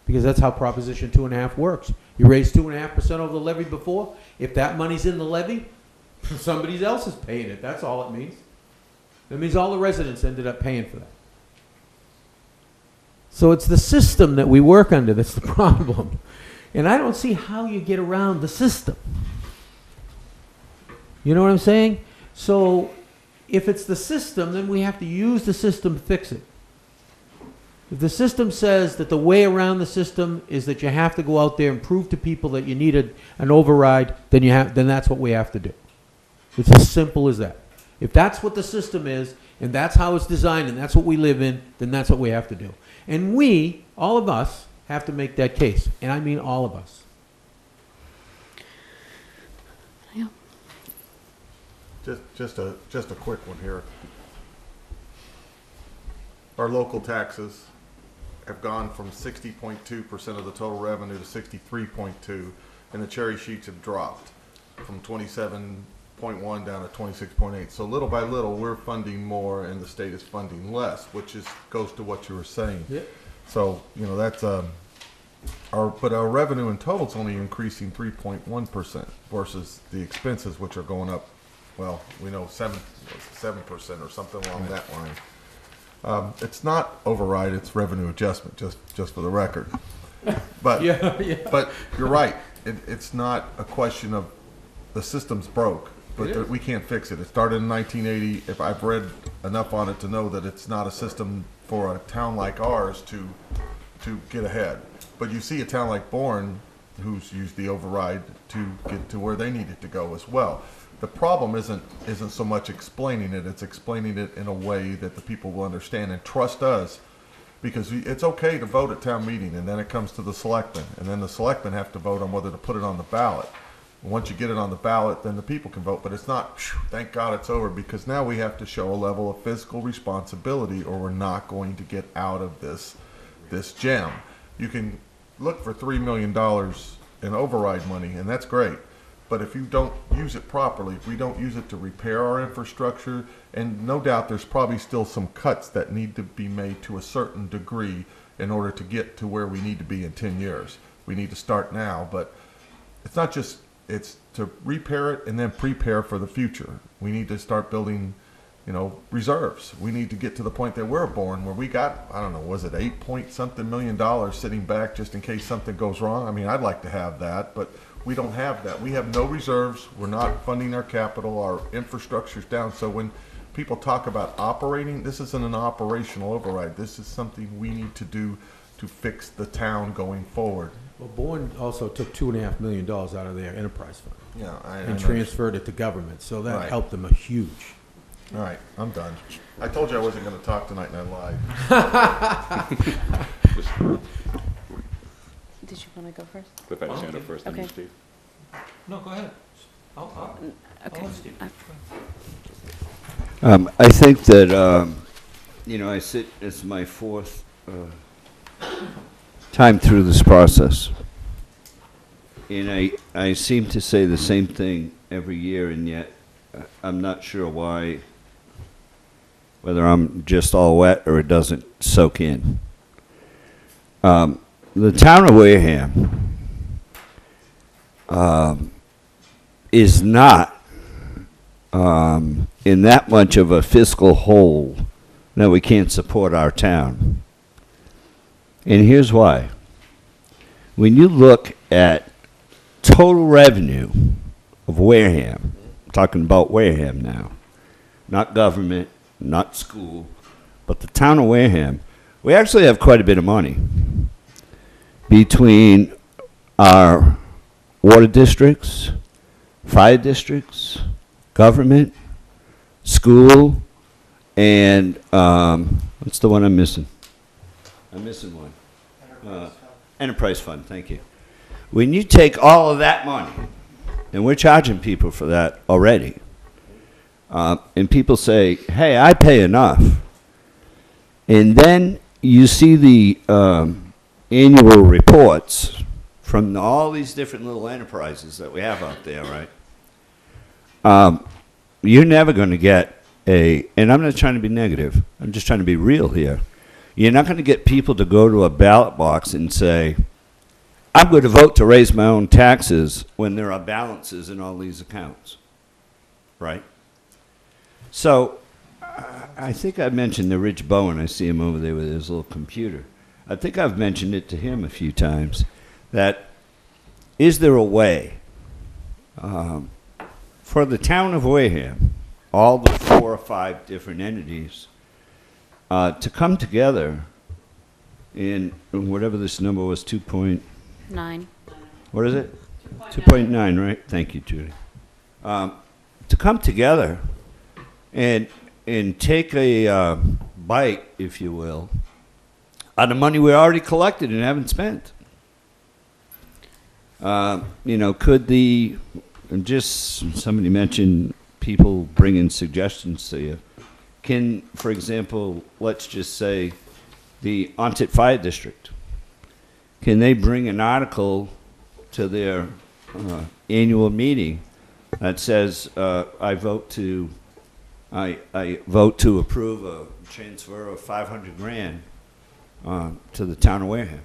Because that's how Proposition two and a half works. You raise two and a half percent over the levy before, if that money's in the levy, [LAUGHS] somebody else is paying it, that's all it means. That means all the residents ended up paying for that. So it's the system that we work under that's the [LAUGHS] problem. And I don't see how you get around the system. You know what I'm saying? So if it's the system, then we have to use the system to fix it. If the system says that the way around the system is that you have to go out there and prove to people that you need a, an override, then you have, then that's what we have to do. It's as simple as that. If that's what the system is, and that's how it's designed, and that's what we live in, then that's what we have to do. And we, all of us, have to make that case. And I mean all of us. Just, just a, just a quick one here. Our local taxes have gone from sixty point two percent of the total revenue to sixty-three point two, and the cherry sheets have dropped from twenty-seven point one down to twenty-six point eight. So little by little, we're funding more and the state is funding less, which is, goes to what you were saying. Yep. So, you know, that's, um, our, but our revenue in total is only increasing three point one percent versus the expenses, which are going up, well, we know seven, seven percent or something along that line. Um, it's not override, it's revenue adjustment, just, just for the record. [LAUGHS] But, Yeah, yeah. but you're right, it, it's not a question of, the system's broke, but It there- is. we can't fix it. It started in nineteen eighty, if I've read enough on it to know that it's not a system for a town like ours to, to get ahead. But you see a town like Bourne, who's used the override to get to where they needed to go as well. The problem isn't, isn't so much explaining it, it's explaining it in a way that the people will understand and trust us. Because it's okay to vote at town meeting, and then it comes to the selectmen, and then the selectmen have to vote on whether to put it on the ballot. And Once you get it on the ballot, then the people can vote, but it's not, phew, thank God it's over, because now we have to show a level of fiscal responsibility, or we're not going to get out of this, this gem. You can look for three million dollars in override money, and that's great. But if you don't use it properly, if we don't use it to repair our infrastructure, and no doubt there's probably still some cuts that need to be made to a certain degree in order to get to where we need to be in ten years. We need to start now, but it's not just, it's to repair it and then prepare for the future. We need to start building, you know, reserves. We need to get to the point that we're born where we got, I don't know, was it eight point something million dollars sitting back just in case something goes wrong? I mean, I'd like to have that, but we don't have that. We have no reserves. We're not funding our capital. Our infrastructure's down. So when people talk about operating, this isn't an operational override. This is something we need to do to fix the town going forward. Well, Bourne also took two and a half million dollars out of their enterprise fund Yeah, I, I and transferred it to government, so that Right. helped them a huge. All right, I'm done. I told you I wasn't gonna talk tonight and I lied. [LAUGHS] [LAUGHS] Did you want to go first? Cliff Alexander first, then you, Okay. Steve. No, go ahead. Okay. Um, I think that, um, you know, I sit, it's my fourth, uh, time through this process. And I, I seem to say the same thing every year, and yet uh, I'm not sure why, whether I'm just all wet or it doesn't soak in. Um, the town of Wareham, um, is not um, in that much of a fiscal hole that we can't support our town. And here's why. When you look at total revenue of Wareham, I'm talking about Wareham now, not government, not school, but the town of Wareham, we actually have quite a bit of money between our water districts, fire districts, government, school, and um, what's the one I'm missing? I'm missing one. Uh, Enterprise fund, thank you. When you take all of that money, and we're charging people for that already, uh, and people say, hey, I pay enough. And then you see the um, annual reports from all these different little enterprises that we have out there, right? Um, you're never going to get a, and I'm not trying to be negative, I'm just trying to be real here. You're not going to get people to go to a ballot box and say, I'm going to vote to raise my own taxes when there are balances in all these accounts, right? So, I- think I mentioned the Rich Bowen, I see him over there with his little computer. I think I've mentioned it to him a few times, that is there a way um, for the town of Wareham, all the four or five different entities, uh, to come together in whatever this number was, two point, Nine. what is it? Two point nine, right? Thank you, Judy. Um, to come together and, and take a, uh, bite, if you will, out of money we already collected and haven't spent. Uh, you know, could the, just, somebody mentioned people bringing suggestions to you. Can, for example, let's just say the Onset Fire District, can they bring an article to their uh, annual meeting that says, uh, I vote to, I, I vote to approve a transfer of 500 grand uh, to the town of Wareham?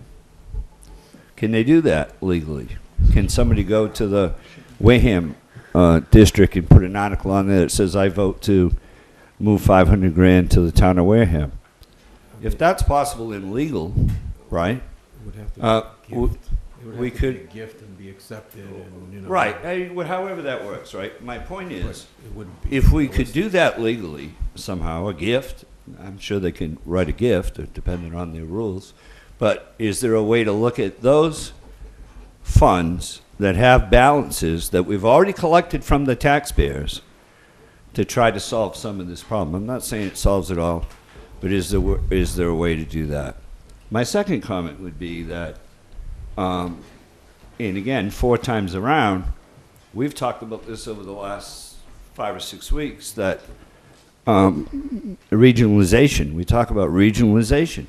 Can they do that legally? Can somebody go to the Wareham uh, district and put an article on there that says, I vote to move 500 grand to the town of Wareham? If that's possible and legal, right? It would have to Uh, be w- gift. It would we have to be could- a gift and be accepted and, you know. Right, I- wh- however that works, right? My point is, It wouldn't be. if we could do that legally somehow, a gift, I'm sure they can write a gift, uh, depending on their rules, but is there a way to look at those funds that have balances that we've already collected from the taxpayers to try to solve some of this problem? I'm not saying it solves it all, but is there, is there a way to do that? My second comment would be that, um, and again, four times around, we've talked about this over the last five or six weeks, that um, regionalization, we talk about regionalization.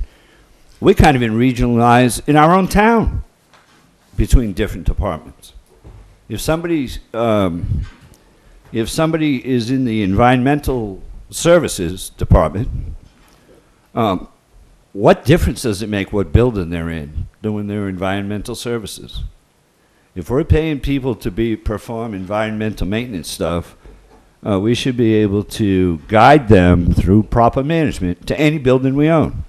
We kind of even regionalize in our own town between different departments. If somebody's, um, if somebody is in the environmental services department, um, what difference does it make what building they're in doing their environmental services? If we're paying people to be perform environmental maintenance stuff, uh, we should be able to guide them through proper management to any building we own.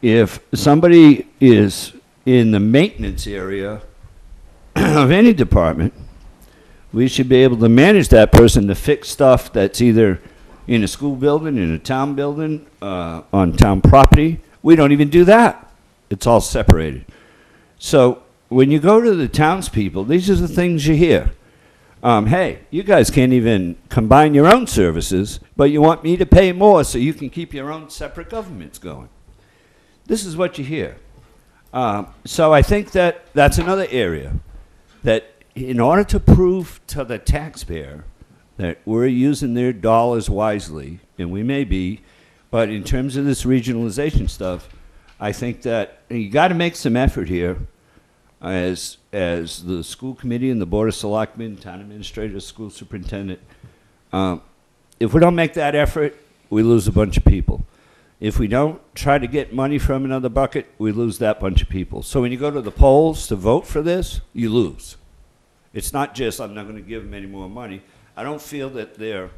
If somebody is in the maintenance area [CLEARS THROAT] of any department, we should be able to manage that person to fix stuff that's either in a school building, in a town building, uh, on town property. We don't even do that. It's all separated. So when you go to the townspeople, these are the things you hear. Um, hey, you guys can't even combine your own services, but you want me to pay more so you can keep your own separate governments going. This is what you hear. Um, so I think that that's another area that in order to prove to the taxpayer that we're using their dollars wisely, and we may be, but in terms of this regionalization stuff, I think that you got to make some effort here as, as the school committee and the board of selectmen, town administrator, school superintendent. Um, if we don't make that effort, we lose a bunch of people. If we don't try to get money from another bucket, we lose that bunch of people. So when you go to the polls to vote for this, you lose. It's not just, I'm not going to give them any more money. I don't feel that they're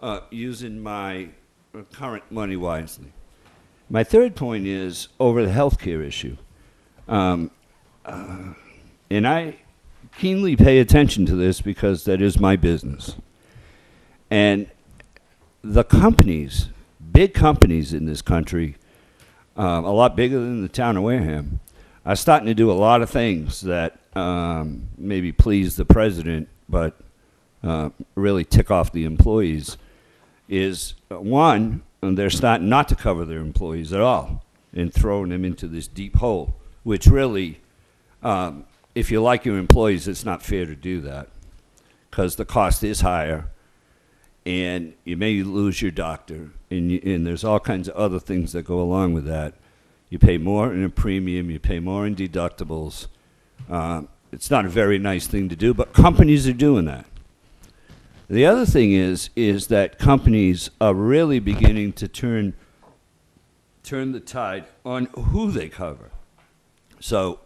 uh, using my current money wisely. My third point is over the healthcare issue. Um, uh, and I keenly pay attention to this because that is my business. And the companies, big companies in this country, um, a lot bigger than the town of Wareham, are starting to do a lot of things that um, maybe please the president, but uh, really tick off the employees. Is uh, one, they're starting not to cover their employees at all and throwing them into this deep hole, which really, um, if you like your employees, it's not fair to do that because the cost is higher and you may lose your doctor, and, you, and there's all kinds of other things that go along with that. You pay more in a premium, you pay more in deductibles. Um, it's not a very nice thing to do, but companies are doing that. The other thing is, is that companies are really beginning to turn, turn the tide on who they cover. So,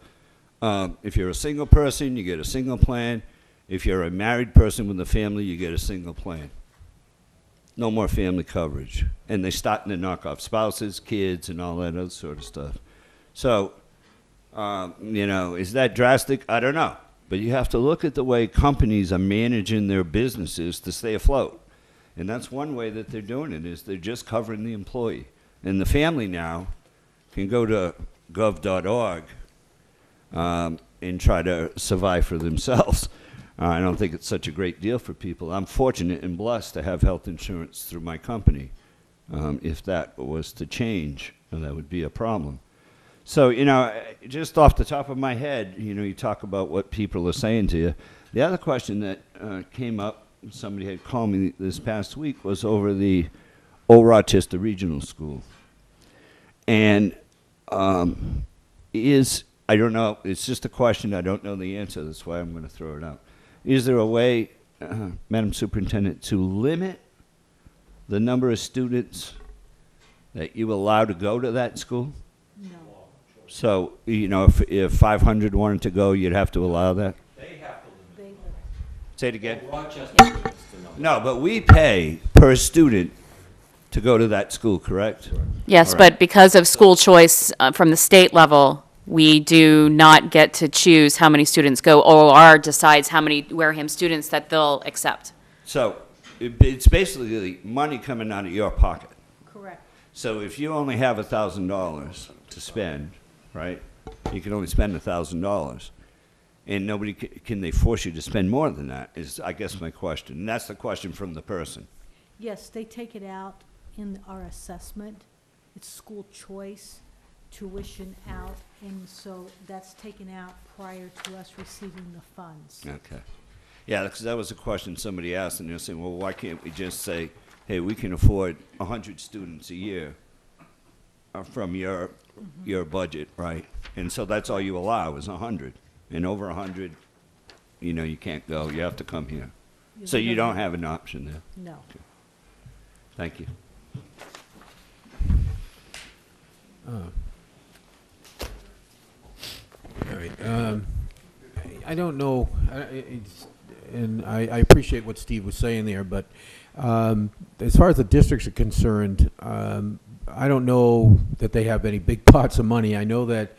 um, if you're a single person, you get a single plan. If you're a married person with a family, you get a single plan. No more family coverage. And they're starting to knock off spouses, kids, and all that other sort of stuff. So, um, you know, is that drastic? I don't know. But you have to look at the way companies are managing their businesses to stay afloat. And that's one way that they're doing it is they're just covering the employee. And the family now can go to gov.org um, and try to survive for themselves. [LAUGHS] Uh, I don't think it's such a great deal for people. I'm fortunate and blessed to have health insurance through my company. Um, if that was to change, that would be a problem. So, you know, just off the top of my head, you know, you talk about what people are saying to you. The other question that uh, came up, somebody had called me this past week, was over the Old Rochester Regional School. And um, is, I don't know, it's just a question, I don't know the answer, that's why I'm going to throw it out. Is there a way, uh, [CLEARS THROAT] Madam Superintendent, to limit the number of students that you allow to go to that school? No. So, you know, if, if 500 wanted to go, you'd have to allow that? They, Say it again? No, but we pay per student to go to that school, correct? Yes, All right. but because of school choice uh, from the state level, we do not get to choose how many students go. OR decides how many Wareham students that they'll accept. So, it, it's basically money coming out of your pocket. correct. So if you only have a $1,000 to spend, right, you can only spend a $1,000. And nobody, ca- can they force you to spend more than that, is, I guess, my question. And that's the question from the person. Yes, they take it out in our assessment. It's school choice, tuition out, and so that's taken out prior to us receiving the funds. Okay. Yeah, because that was a question somebody asked, and they're saying, well, why can't we just say, hey, we can afford 100 students a year uh, from your, your budget, right? And so that's all you allow is 100. And over 100, you know, you can't go, you have to come here. So you don't have an option there. No. Thank you. All right, um, I don't know, it's- and I, I appreciate what Steve was saying there, but, um, as far as the districts are concerned, um, I don't know that they have any big [LAUGHS] pots of money. I know that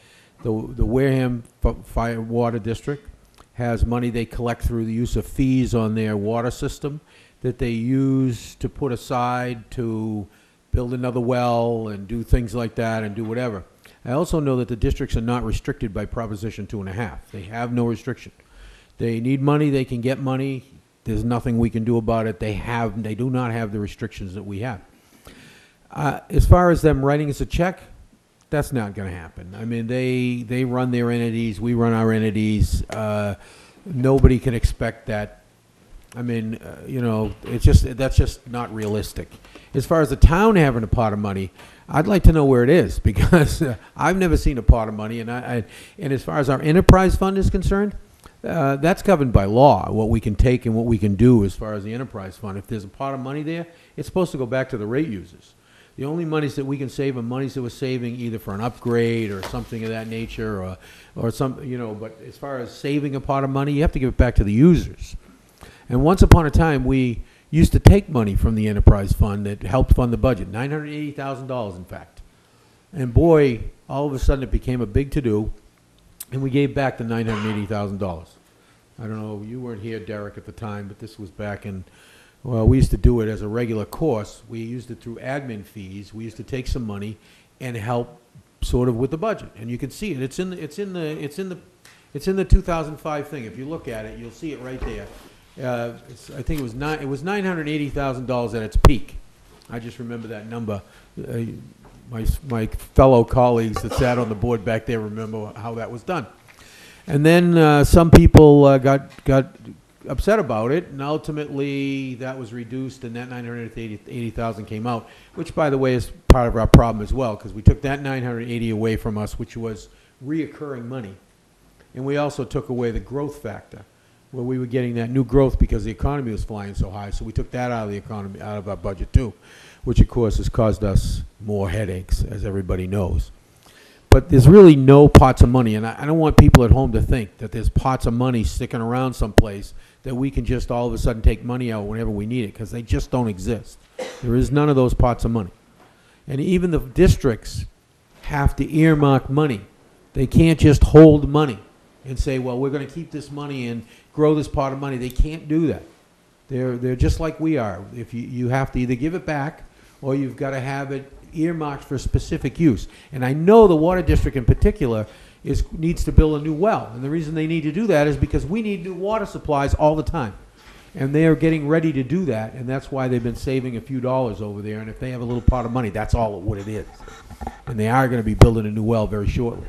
the, the Wareham Fi- Fire Water District has money they collect through the use of fees on their water system that they use to put aside to build another well and do things like that and do whatever. I also know that the districts are not restricted by Proposition two and a half. They have no restriction. They need money, they can get money. There's nothing we can do about it. They have, they do not have the restrictions that we have. Uh, as far as them writing us a check, that's not going to happen. I mean, they they run their entities, we run our entities. Uh, nobody can expect that. I mean, uh, you know, it's just that's just not realistic. As far as the town having a pot of money, I'd like to know where it is [LAUGHS] because I've never seen a pot of money, and I, I and as far as our enterprise fund is concerned. Uh, that's governed by law, what we can take and what we can do as far as the enterprise fund. If there's a pot of money there, it's supposed to go back to the rate users. The only monies that we can save are monies that we're saving either for an upgrade or something of that nature or, or some, you know, but as far as saving a pot of money, you have to give it back to the users. And once upon a time, we used to take money from the enterprise fund that helped fund the budget, nine hundred eighty thousand dollars, in fact. And boy, all of a sudden, it became a big to-do, and we gave back the nine hundred eighty thousand dollars. I don't know, you weren't here, Derek, at the time, but this was back in, well, we used to do it as a regular course. We used it through admin fees. We used to take some money and help sort of with the budget. And you can see it. It's in the, it's in the, it's in the, it's in the two thousand five thing. If you look at it, you'll see it right there. Uh, I think it was nine, it was nine hundred eighty thousand dollars at its peak. I just remember that number. Uh, my, my fellow colleagues that sat on the board back there remember how that was done. And then uh, some people uh, got got upset about it, and ultimately, that was reduced, and that nine hundred eighty thousand came out, which, by the way, is part of our problem as well, because we took that nine hundred eighty away from us, which was reoccurring money. And we also took away the growth factor, where we were getting that new growth because the economy was flying so high, so we took that out of the economy, out of our budget too, which of course has caused us more headaches, as everybody knows. But there's really no pots of money, and I, I don't want people at home to think that there's pots of money sticking around someplace that we can just all of a sudden take money out whenever we need it, because they just don't exist. There is none of those pots of money. And even the districts have to earmark money. They can't just hold money and say, well, we're going to keep this money and grow this pot of money. They can't do that. They're, they're just like we are. If you, you have to either give it back or you've got to have it earmarked for specific use. And I know the water district in particular is, needs to build a new well. And the reason they need to do that is because we need new water supplies all the time. And they are getting ready to do that, and that's why they've been saving a few dollars over there. And if they have a little pot of money, that's all what it is. And they are going to be building a new well very shortly.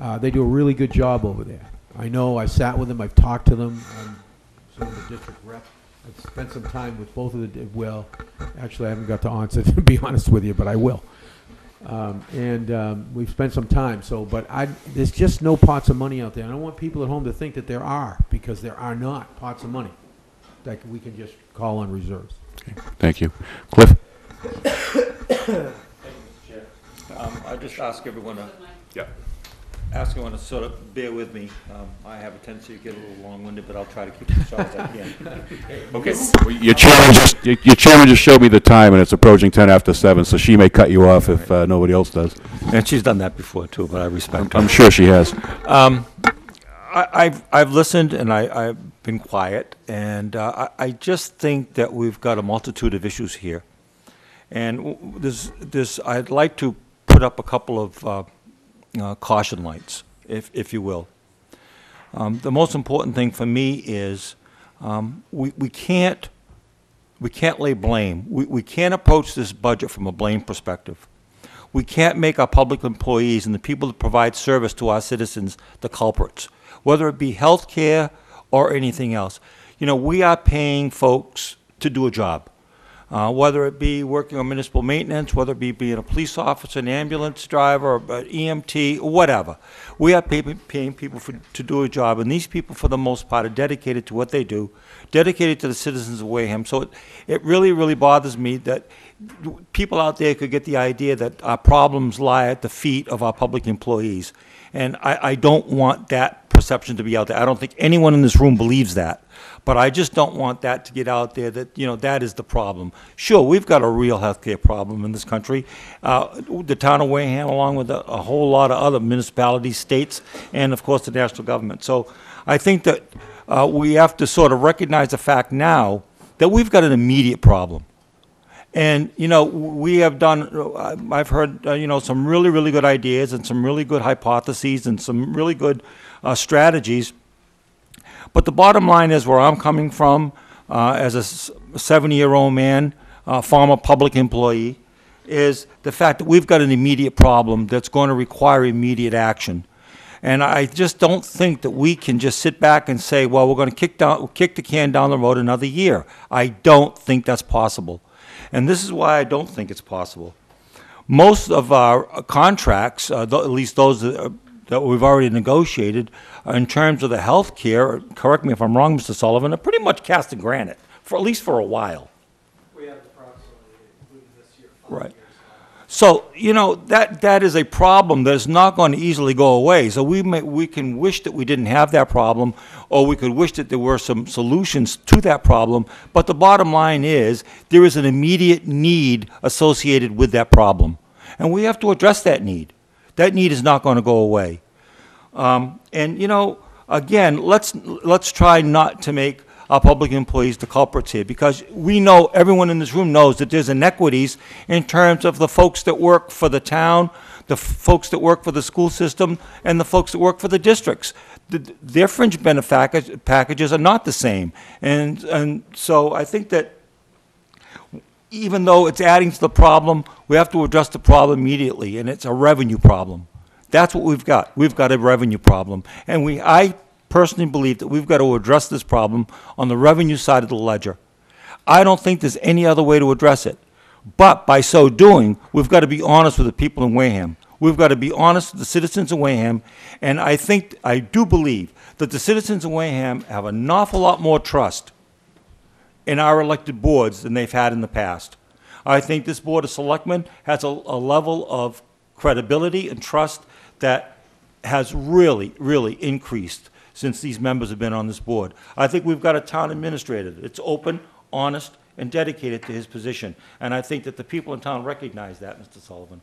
Uh, they do a really good job over there. I know, I've sat with them, I've talked to them, I'm some of the district rep. I've spent some time with both of the, di- well, actually, I haven't got to answer, [LAUGHS] to be honest with you, but I will. Um, and, um, we've spent some time, so, but I, there's just no pots of money out there. I don't want people at home to think that there are, because there are not pots of money that we can just call on reserves. Thank you. Cliff? Thank you, Um, I just ask everyone to, Yeah. Ask everyone to sort of bear with me. Um, I have a tendency to get a little long-winded, but I'll try to keep it as short as I can. [LAUGHS] Okay. Your chairman just, your your chairman just showed me the time, and it's approaching 10 after 7, so she may cut you off if uh, nobody else does. And she's done that before too, but I respect her. I'm sure she has. Um, I, I've, I've listened and I, I've been quiet, and uh, I, I just think that we've got a multitude of issues here. And w- w- this, this, I'd like to put up a couple of uh, uh, caution lights, if, if you will. Um, the most important thing for me is um, we, we can't we can't lay blame. We, we can't approach this budget from a blame perspective. We can't make our public employees and the people that provide service to our citizens the culprits, whether it be health care or anything else. You know, we are paying folks to do a job, uh, whether it be working on municipal maintenance, whether it be being a police officer, an ambulance driver, or an EMT, whatever. We are pay, paying people for, to do a job, and these people, for the most part, are dedicated to what they do, dedicated to the citizens of Wareham. So it, it really, really bothers me that people out there could get the idea that our problems lie at the feet of our public employees. And I, I don't want that perception to be out there. I don't think anyone in this room believes that. But I just don't want that to get out there that, you know, that is the problem. Sure, we've got a real healthcare problem in this country. Uh, the town of Wareham, along with a, a whole lot of other municipalities, states, and of course the national government. So I think that uh, we have to sort of recognize the fact now that we've got an immediate problem. And, you know, we have done, uh, I've heard, uh, you know, some really, really good ideas and some really good hypotheses and some really good uh, strategies. But the bottom line is where I'm coming from uh, as a 70 year old man, uh, former public employee, is the fact that we've got an immediate problem that's going to require immediate action. And I just don't think that we can just sit back and say, well, we're going to kick, down, kick the can down the road another year. I don't think that's possible. And this is why I don't think it's possible. Most of our contracts, uh, th- at least those that, uh, that we've already negotiated, uh, in terms of the health care, correct me if I'm wrong, Mr. Sullivan, are pretty much cast in granite, for at least for a while. We have approximately, including this year, Right. So, you know, that, that is a problem that is not going to easily go away. So we may, we can wish that we didn't have that problem, or we could wish that there were some solutions to that problem. But the bottom line is, there is an immediate need associated with that problem. And we have to address that need. That need is not going to go away. Um, and, you know, again, let's, let's try not to make our public employees the culprits here, because we know, everyone in this room knows that there's inequities in terms of the folks that work for the town, the folks that work for the school system, and the folks that work for the districts. The- Their fringe benefit packages are not the same. And, and so I think that even though it's adding to the problem, we have to address the problem immediately, and it's a revenue problem. That's what we've got. We've got a revenue problem. And we, I personally believe that we've got to address this problem on the revenue side of the ledger. I don't think there's any other way to address it. But by so doing, we've got to be honest with the people in Wareham. We've got to be honest with the citizens of Wareham, and I think, I do believe, that the citizens of Wareham have an awful lot more trust in our elected boards than they've had in the past. I think this Board of Selectmen has a, a level of credibility and trust that has really, really increased since these members have been on this board. I think we've got a town administrator that's open, honest, and dedicated to his position. And I think that the people in town recognize that, Mr. Sullivan.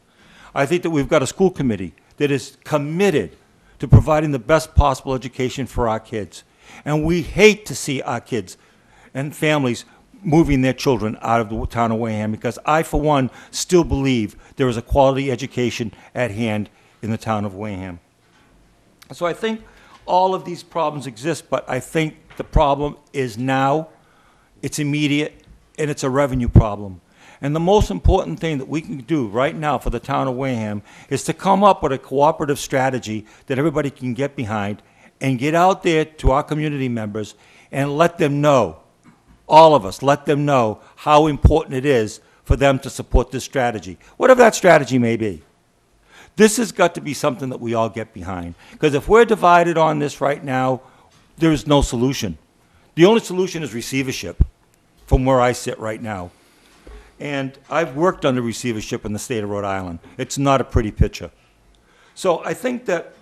I think that we've got a school committee that is committed to providing the best possible education for our kids. And we hate to see our kids and families moving their children out of the town of Wareham because I, for one, still believe there is a quality education at hand in the town of Wareham. So I think all of these problems exist, but I think the problem is now, it's immediate, and it's a revenue problem. And the most important thing that we can do right now for the town of Wareham is to come up with a cooperative strategy that everybody can get behind and get out there to our community members and let them know, all of us, let them know how important it is for them to support this strategy, whatever that strategy may be. This has got to be something that we all get behind. Because if we're divided on this right now, there is no solution. The only solution is receivership, from where I sit right now. And I've worked under receivership in the state of Rhode Island. It's not a pretty picture. So I think that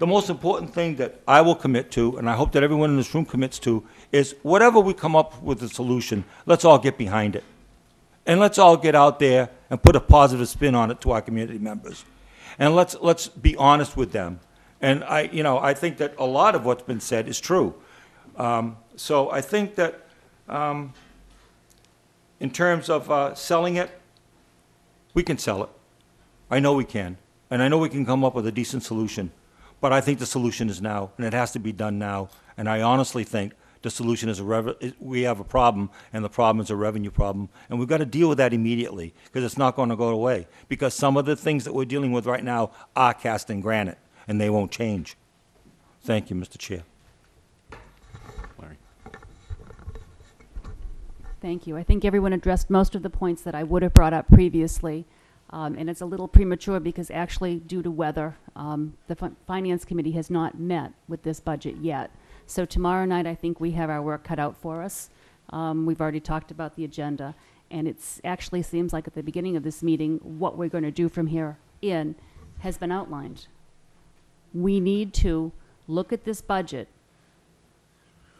the most important thing that I will commit to, and I hope that everyone in this room commits to, is whatever we come up with a solution, let's all get behind it. And let's all get out there and put a positive spin on it to our community members. And let's, let's be honest with them. And I, you know, I think that a lot of what's been said is true. Um, so I think that, um, in terms of uh, selling it, we can sell it. I know we can. And I know we can come up with a decent solution. But I think the solution is now, and it has to be done now. And I honestly think the solution is a rev- we have a problem, and the problem is a revenue problem. And we've got to deal with that immediately, because it's not going to go away. Because some of the things that we're dealing with right now are cast in granite, and they won't change. Thank you, Mr. Chair. Larry. Thank you. I think everyone addressed most of the points that I would have brought up previously. Um, and it's a little premature because actually, due to weather, um, the fin- Finance Committee has not met with this budget yet. So tomorrow night, I think we have our work cut out for us. Um, we've already talked about the agenda, and it's actually seems like at the beginning of this meeting, what we're going to do from here in has been outlined. We need to look at this budget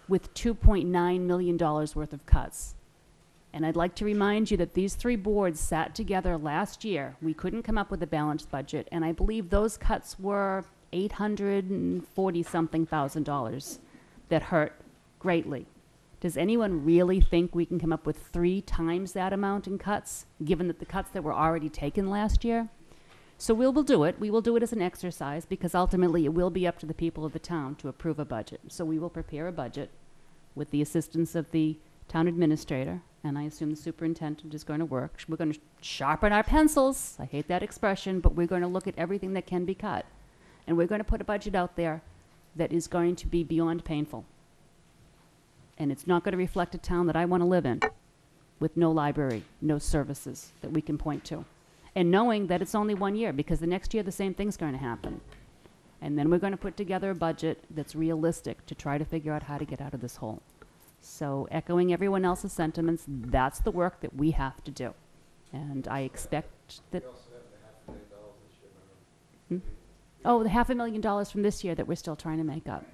with $2.9 million worth of cuts. And I'd like to remind you that these three boards sat together last year. We couldn't come up with a balanced budget, and I believe those cuts were 840 something thousand dollars that hurt greatly. Does anyone really think we can come up with three times that amount in cuts, given that the cuts that were already taken last year? So we will do it. We will do it as an exercise because ultimately it will be up to the people of the town to approve a budget. So we will prepare a budget with the assistance of the town administrator, and I assume the superintendent is going to work. We're going to sharpen our pencils. I hate that expression, but we're going to look at everything that can be cut. And we're going to put a budget out there that is going to be beyond painful. And it's not going to reflect a town that I want to live in with no library, no services that we can point to. And knowing that it's only one year, because the next year the same thing's going to happen. And then we're going to put together a budget that's realistic to try to figure out how to get out of this hole. So echoing everyone else's sentiments, that's the work that we have to do. And I expect that. Hmm? Oh, the half a million dollars from this year that we're still trying to make up.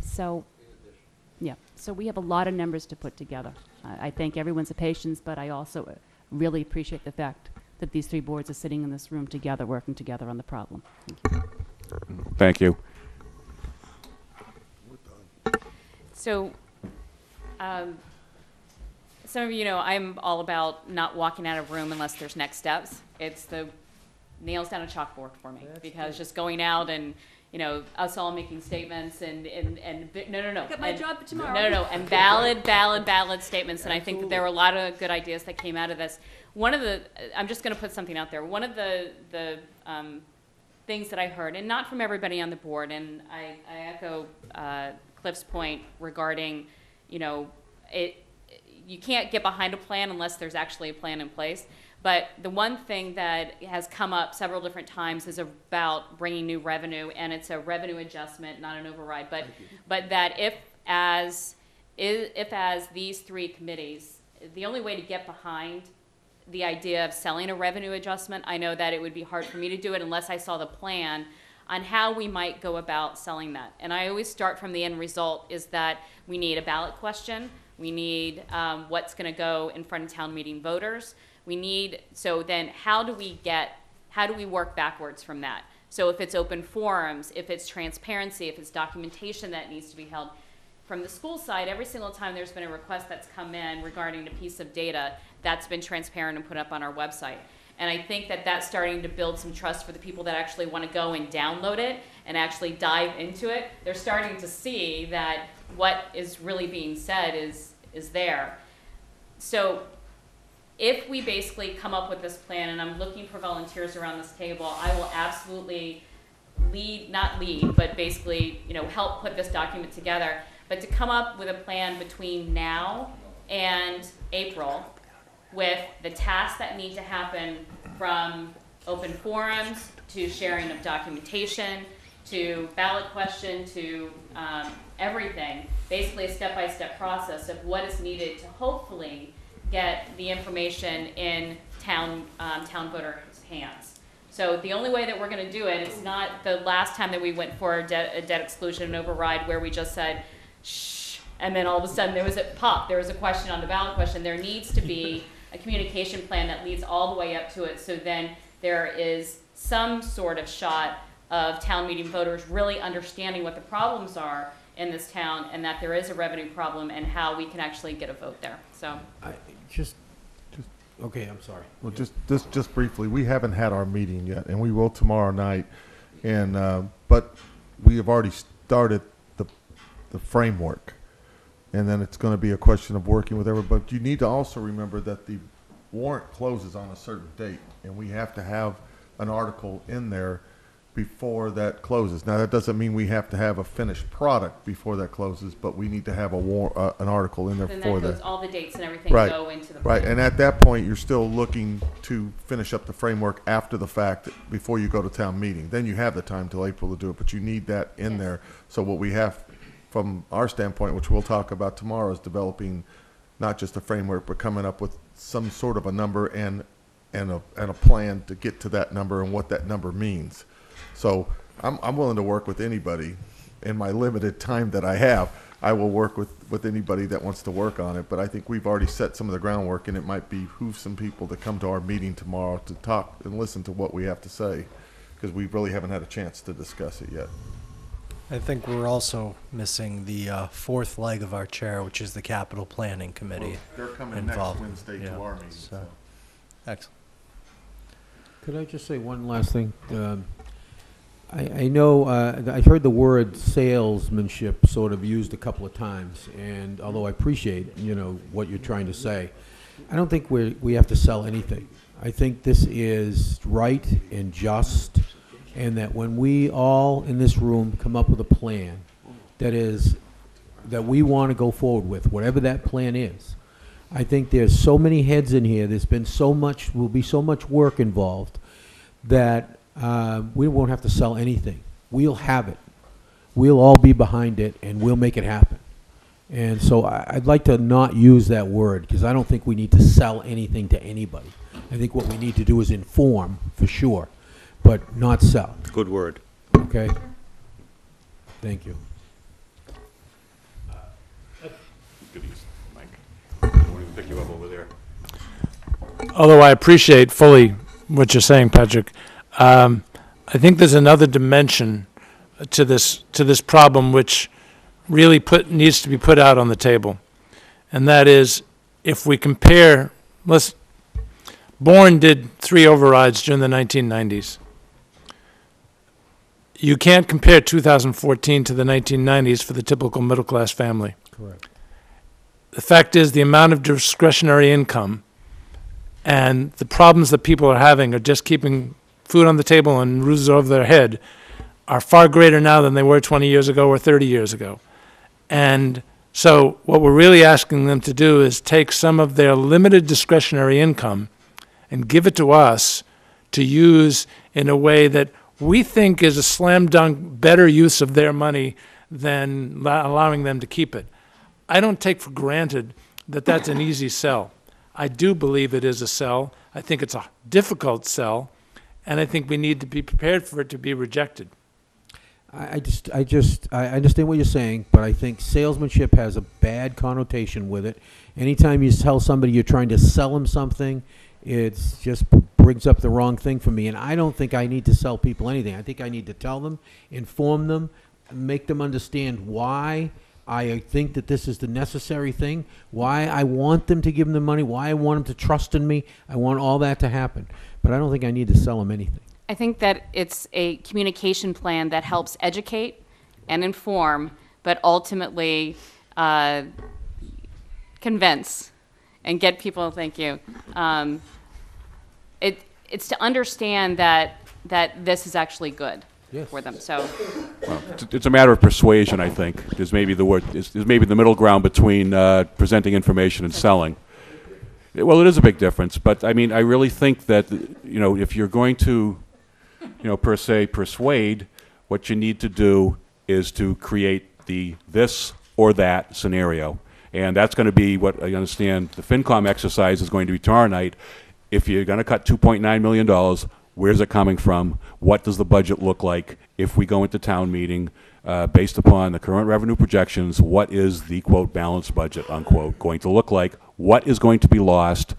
So, yeah, so we have a lot of numbers to put together. I, I thank everyone's patience, but I also uh, really appreciate the fact that these three boards are sitting in this room together, working together on the problem. Thank you. Thank you. So, um, some of you know I'm all about not walking out of room unless there's next steps. It's the nails down a chalkboard for me because just going out and you know us all making statements and and and vi- no no no. got my and- job tomorrow. No no no and [LAUGHS] valid valid valid statements and I think that there were a lot of good ideas that came out of this. One of the I'm just going to put something out there. One of the the um, things that I heard, and not from everybody on the board, and I, I echo uh, Cliff's point regarding, you know, it, you can't get behind a plan unless there's actually a plan in place. But the one thing that has come up several different times is about bringing new revenue, and it's a revenue adjustment, not an override. But, but that if as, if as these three committees, the only way to get behind the idea of selling a revenue adjustment, I know that it would be hard for me to do it unless I saw the plan on how we might go about selling that. And I always start from the end result is that we need a ballot question. We need um, what's going to go in front of town meeting voters. We need, so then how do we get, how do we work backwards from that? So if it's open forums, if it's transparency, if it's documentation that needs to be held, from the school side, every single time there's been a request that's come in regarding a piece of data, that's been transparent and put up on our website. And I think that that's starting to build some trust for the people that actually want to go and download it and actually dive into it. They're starting to see that what is really being said is, is there. So if we basically come up with this plan, and I'm looking for volunteers around this table, I will absolutely lead, not lead, but basically, you know, help put this document together. But to come up with a plan between now and April with the tasks that need to happen from open forums to sharing of documentation to ballot question to um, everything, basically a step-by-step process of what is needed to hopefully get the information in town, um, town voters' hands. So the only way that we're gonna do it, it's not the last time that we went for a debt, a debt exclusion and override where we just said, shh, and then all of a sudden there was a pop, there was a question on the ballot question. There needs to be [LAUGHS] a communication plan that leads all the way up to it, so then there is some sort of shot of town meeting voters really understanding what the problems are in this town and that there is a revenue problem and how we can actually get a vote there, so. I, just, okay, I'm sorry. Well, just, just, just briefly, we haven't had our meeting yet, and we will tomorrow night. And, uh, but we have already started the, the framework. And then it's gonna be a question of working with everybody. But you need to also remember that the warrant closes on a certain date, and we have to have an article in there before that closes. Now, that doesn't mean we have to have a finished product before that closes, but we need to have a war, uh, an article in there Then for that that. goes, all the dates and everything Right, go into the. Right, plan. and at that point, you're still looking to finish up the framework after the fact, before you go to town meeting. Then you have the time till April to do it, but you need that in there. So what we have, from our standpoint, which we'll talk about tomorrow, is developing not just a framework, but coming up with some sort of a number and, and a, and a plan to get to that number and what that number means. So I'm, I'm willing to work with anybody in my limited time that I have. I will work with, with anybody that wants to work on it, but I think we've already set some of the groundwork and it might behoove some people to come to our meeting tomorrow to talk and listen to what we have to say, because we really haven't had a chance to discuss it yet. I think we're also missing the uh, fourth leg of our chair, which is the capital planning committee. They're coming next involved. Wednesday to our meeting, so- so. Excellent. Could I just say one last thing? Um, I, I know, uh, I've heard the word salesmanship sort of used a couple of times, and although I appreciate, you know, what you're trying to say, I don't think we, we have to sell anything. I think this is right and just, and that when we all in this room come up with a plan that is, that we want to go forward with, whatever that plan is, I think there's so many heads in here, there's been so much, will be so much work involved, that uh, we won't have to sell anything. We'll have it. We'll all be behind it, and we'll make it happen. And so I- I'd like to not use that word, because I don't think we need to sell anything to anybody. I think what we need to do is inform, for sure, but not sell, Good word. okay? Thank you. Pick you up over there. although I appreciate fully what you're saying, Patrick, um, I think there's another dimension to this to this problem which really put needs to be put out on the table, and that is if we compare. Let's. Bourne did three overrides during the 1990s. You can't compare 2014 to the 1990s for the typical middle class family. Correct. The fact is, the amount of discretionary income and the problems that people are having are just keeping food on the table and roofs over their head are far greater now than they were 20 years ago or 30 years ago. And so what we're really asking them to do is take some of their limited discretionary income and give it to us to use in a way that we think is a slam dunk better use of their money than allowing them to keep it. I don't take for granted that that's an easy sell. I do believe it is a sell. I think it's a difficult sell, and I think we need to be prepared for it to be rejected. I, I just, I just, I understand what you're saying, but I think salesmanship has a bad connotation with it. Anytime you tell somebody you're trying to sell them something, it just brings up the wrong thing for me. And I don't think I need to sell people anything. I think I need to tell them, inform them, make them understand why I think that this is the necessary thing, why I want them to give them the money, why I want them to trust in me. I want all that to happen. But I don't think I need to sell them anything. I think that it's a communication plan that helps educate and inform, but ultimately uh, convince and get people. Thank you. Um, it it's to understand that that this is actually good Yes. for them. So Well, it's- It's a matter of persuasion, I think, is maybe the word, is is maybe the middle ground between uh, presenting information and selling. Well, it is a big difference, but I mean, I really think that, you know, if you're going to, you know, per se persuade, what you need to do is to create the this or that scenario. And that's going to be what I understand the FinCom exercise is going to be tomorrow night. If you're going to cut $2.9 million, where's it coming from? What does the budget look like if we go into town meeting? Uh, based upon the current revenue projections, what is the quote balanced budget unquote going to look like? What is going to be lost?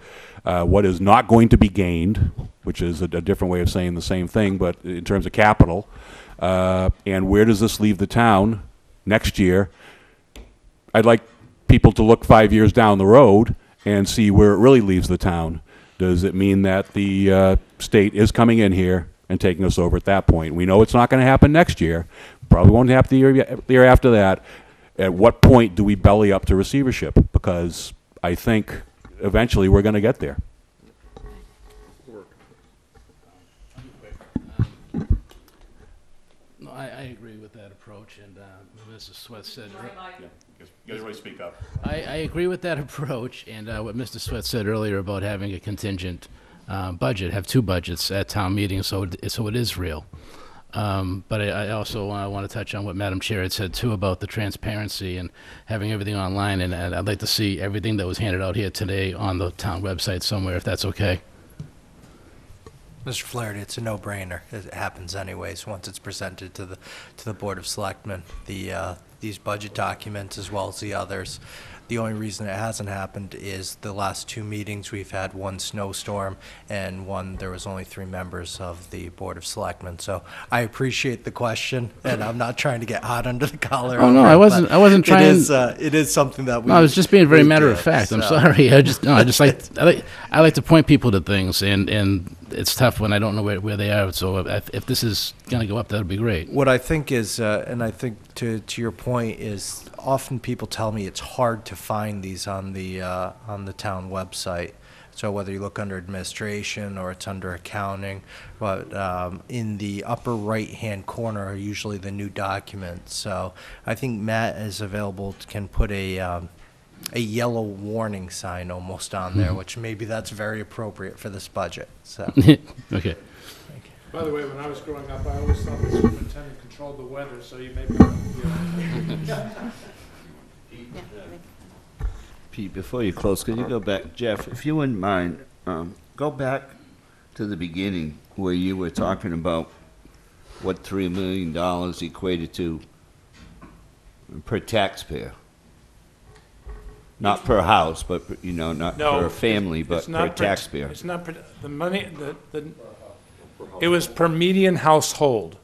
Uh, what is not going to be gained, which is a, a different way of saying the same thing, but in terms of capital. Uh, and where does this leave the town next year? I'd like people to look five years down the road and see where it really leaves the town. Does it mean that the uh, state is coming in here and taking us over at that point? We know it's not going to happen next year. Probably won't happen the year, the year after that. At what point do we belly up to receivership? Because I think eventually we're going to get there. No, I, I agree with that approach, and uh, Mrs. Swett said. You guys really speak up. I, I agree with that [LAUGHS] approach, and uh, what Mr. Swett said earlier about having a contingent uh, budget, have two budgets at town meetings, so it, so it is real. Um, but I, I also uh, want to touch on what Madam Chair had said too about the transparency and having everything online, and, and I'd like to see everything that was handed out here today on the town website somewhere, if that's okay. Mr. Flaherty, it's a no-brainer. It happens anyways, once it's presented to the, to the Board of Selectmen. The, uh, these budget documents as well as the others. The only reason it hasn't happened is the last two meetings, we've had one snowstorm and one, there was only three members of the Board of Selectmen. So I appreciate the question, and I'm not trying to get hot under the collar. Oh, no, I wasn't- I wasn't It trying- is, uh, it is something that we. No, I was just being very we matter of fact. I'm so. sorry. I just no, I just like [LAUGHS] I like I like to point people to things, and and it's tough when I don't know where, where they are. So if, if this is going to go up, that'd be great. What I think is, uh, and I think to, to your point is, often people tell me it's hard to find these on the, uh, on the town website. So whether you look under administration or it's under accounting, but um, in the upper right-hand corner are usually the new documents. So I think Matt is available, can put a, um, a yellow warning sign almost on there, which maybe that's very appropriate for this budget, so. [LAUGHS] okay. By the way, when I was growing up, I always thought the superintendent controlled the weather, so you may be. [LAUGHS] Pete, before you close, can you go back, Jeff, if you wouldn't mind, um, go back to the beginning where you were talking about what three million dollars equated to per taxpayer. Not per house, but, per- you know, not No, per family, it's but per not per- taxpayer. It's not, per- the money, the, the, it was per median household.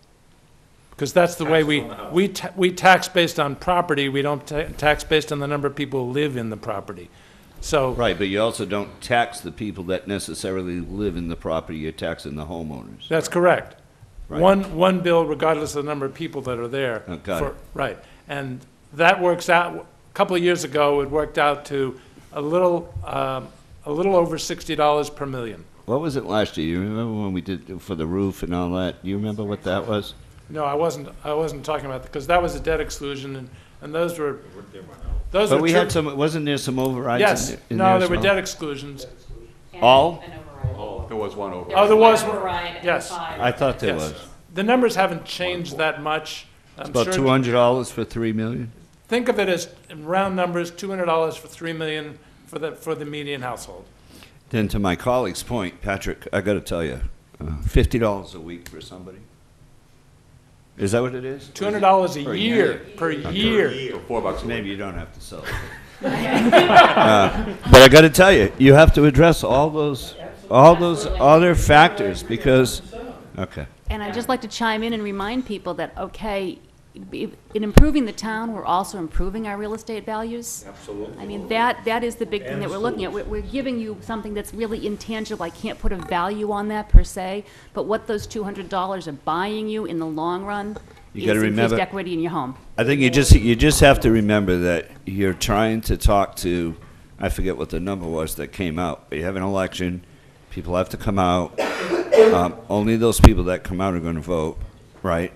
Because that's the way we, we, ta- we tax based on property, we don't ta- tax based on the number of people who live in the property. So, Right, but you also don't tax the people that necessarily live in the property, you're taxing the homeowners. that's correct. Right. One, one bill regardless of the number of people that are there. Oh, got for- it. Right, and that works out, a couple of years ago, it worked out to a little, um, a little over sixty dollars per million. what was it last year? You remember when we did for the roof and all that? You remember what that was? No, I wasn't, I wasn't talking about, because that was a debt exclusion, and, and those were, those were. But we true- had some, wasn't there some overrides in Yes, there- in no, there there as were well? debt exclusions. All? Oh, there was one over. Oh, there was, Override and yes. five. I thought there Yes. was. The numbers haven't changed that much. I'm About sure- two hundred dollars for three million? Think of it as, in round numbers, two hundred dollars for three million for the, for the median household. Then to my colleague's point, Patrick, I gotta tell you, uh, fifty dollars a week for somebody? Is that what it is? Two hundred dollars a Per year, per year. Four bucks a Maybe you don't have to sell it. [LAUGHS] Uh, But I gotta tell you, you have to address all those, all those other factors, because, okay. And I'd just like to chime in and remind people that, okay, be- in improving the town, we're also improving our real estate values. Absolutely. I mean, that, that is the big thing that we're looking at. We're, we're giving you something that's really intangible. I can't put a value on that per se, but what those two hundred dollars are buying you in the long run You is gotta increased remember- equity in your home. I think you just, you just have to remember that you're trying to talk to, I forget what the number was that came out, but you have an election, people have to come out. Um, only those people that come out are gonna vote, right?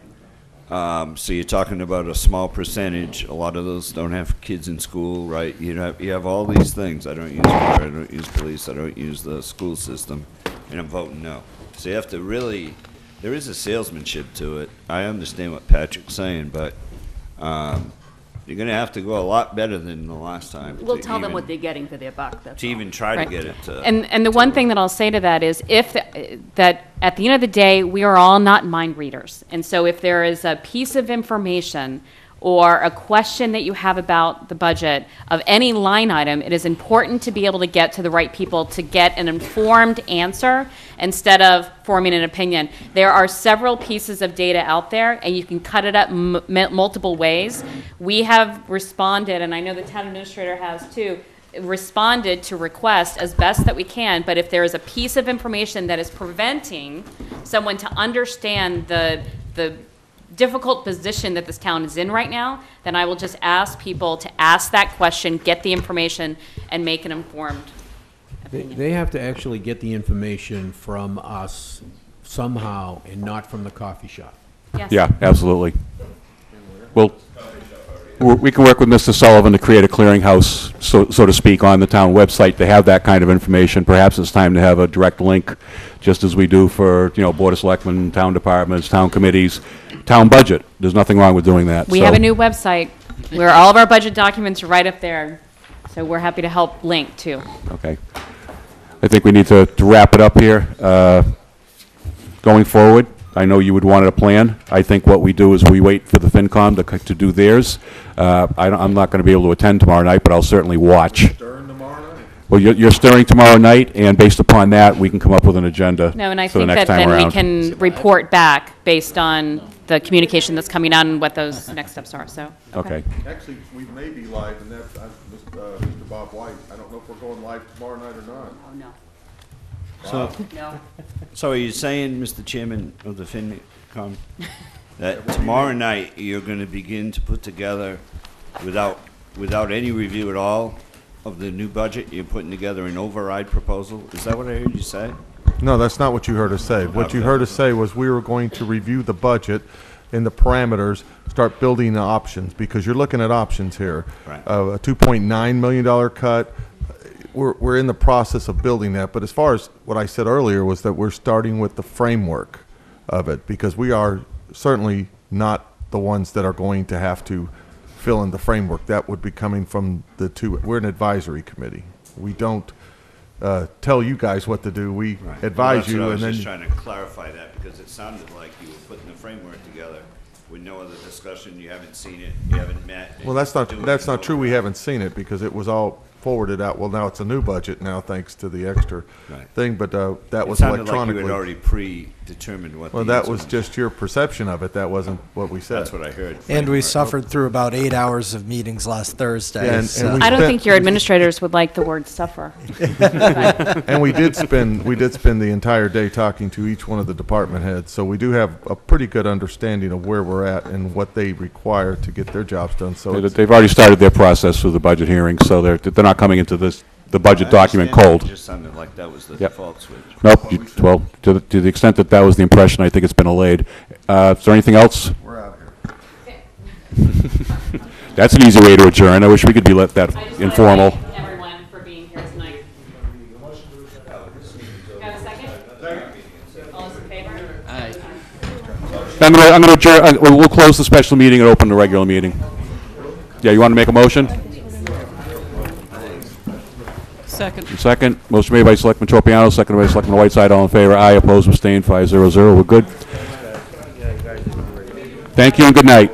Um, so you're talking about a small percentage, a lot of those don't have kids in school, right? You have, you have all these things, I don't use fire, I don't use police, I don't use the school system, and I'm voting no. So you have to really, there is a salesmanship to it. I understand what Patrick's saying, but, um, you're gonna have to go a lot better than the last time. We'll to tell them even- what they're getting for their buck, that's To all. even try to Right. get it to. And, and the one thing that I'll say to that is if, the- that at the end of the day, we are all not mind readers. And so if there is a piece of information or a question that you have about the budget of any line item, it is important to be able to get to the right people to get an informed answer instead of forming an opinion. There are several pieces of data out there, and you can cut it up multiple ways. We have responded, and I know the town administrator has too, responded to requests as best that we can, but if there is a piece of information that is preventing someone to understand the, the difficult position that this town is in right now, then I will just ask people to ask that question, get the information, and make an informed They, opinion. they have to actually get the information from us somehow and not from the coffee shop. Yes. Yeah, absolutely. Well, we're- we can work with Mr. Sullivan to create a clearinghouse, so, so to speak, on the town website to have that kind of information. Perhaps it's time to have a direct link, just as we do for, you know, Board of Selectmen, town departments, town committees, town budget. There's nothing wrong with doing that. We have a new website where all of our budget documents are right up there, so we're happy to help link too. Okay. I think we need to to wrap it up here. Uh, Going forward, I know you would want a plan. I think what we do is we wait for the FinCom to, c- to do theirs. Uh, I don't- I'm not going to be able to attend tomorrow night, but I'll certainly watch. During tomorrow night? Well, you're you're stirring tomorrow night, and based upon that, we can come up with an agenda No, and I for the think next that time then we around. can report back based on the communication that's coming out and what those next steps are, so. Okay. Actually, we may be live, and that's, uh, Mr. uh, Mr. Bob White. I don't know if we're going live tomorrow night or not. Oh, no. So, No. so are you saying, Mr. Chairman of the FinCom, [LAUGHS] that tomorrow night you're gonna begin to put together, without, without any review at all of the new budget, you're putting together an override proposal? Is that what I heard you say? No, that's not what you heard us say. What you heard us say was we were going to review the budget and the parameters, start building the options, because you're looking at options here. Right. Uh, a two point nine million dollar cut, we're, we're in the process of building that, but as far as what I said earlier was that we're starting with the framework of it, because we are certainly not the ones that are going to have to fill in the framework. That would be coming from the two, we're an advisory committee. We don't, uh, tell you guys what to do, we Well, advise what you, I and was then. just trying to clarify that, because it sounded like you were putting the framework together with no other discussion, you haven't seen it, you haven't met. Well, that's not, that's not true, we haven't seen it, because it was all forwarded out, well, now it's a new budget now, thanks to the extra Right. thing, but, uh, that It was sounded like you electronically. had already predetermined what the Well, that answer was just your perception of it, that wasn't what we said. That's what I heard. And we framework. suffered through about eight hours of meetings last Thursday. Yeah, and- and so- we I don't think your administrators would like the word suffer. [LAUGHS] And we did spend, we did spend the entire day talking to each one of the department heads, so we do have a pretty good understanding of where we're at and what they require to get their jobs done, so They- it's- They've already started their process through the budget hearing, so they're, they're not coming into this the budget I document understand it cold. just sounded like that was the Yep. default switch. Nope, you- well, to the, to the extent that that was the impression, I think it's been allayed. Uh, is there anything else? We're out here. [LAUGHS] That's an easy way to adjourn. I wish we could be let that informal. thank everyone for being here tonight. Have a second? All those in favor? Aye. I'm gonna, I'm gonna adjourn, uh, we'll, we'll close the special meeting and open the regular meeting. Yeah, you want to make a motion? Second. Second, motion made by Selectman Tropiano, seconded by Selectman Whiteside, all in favor, aye, opposed, abstained, five zero zero, we're good. Thank you and good night.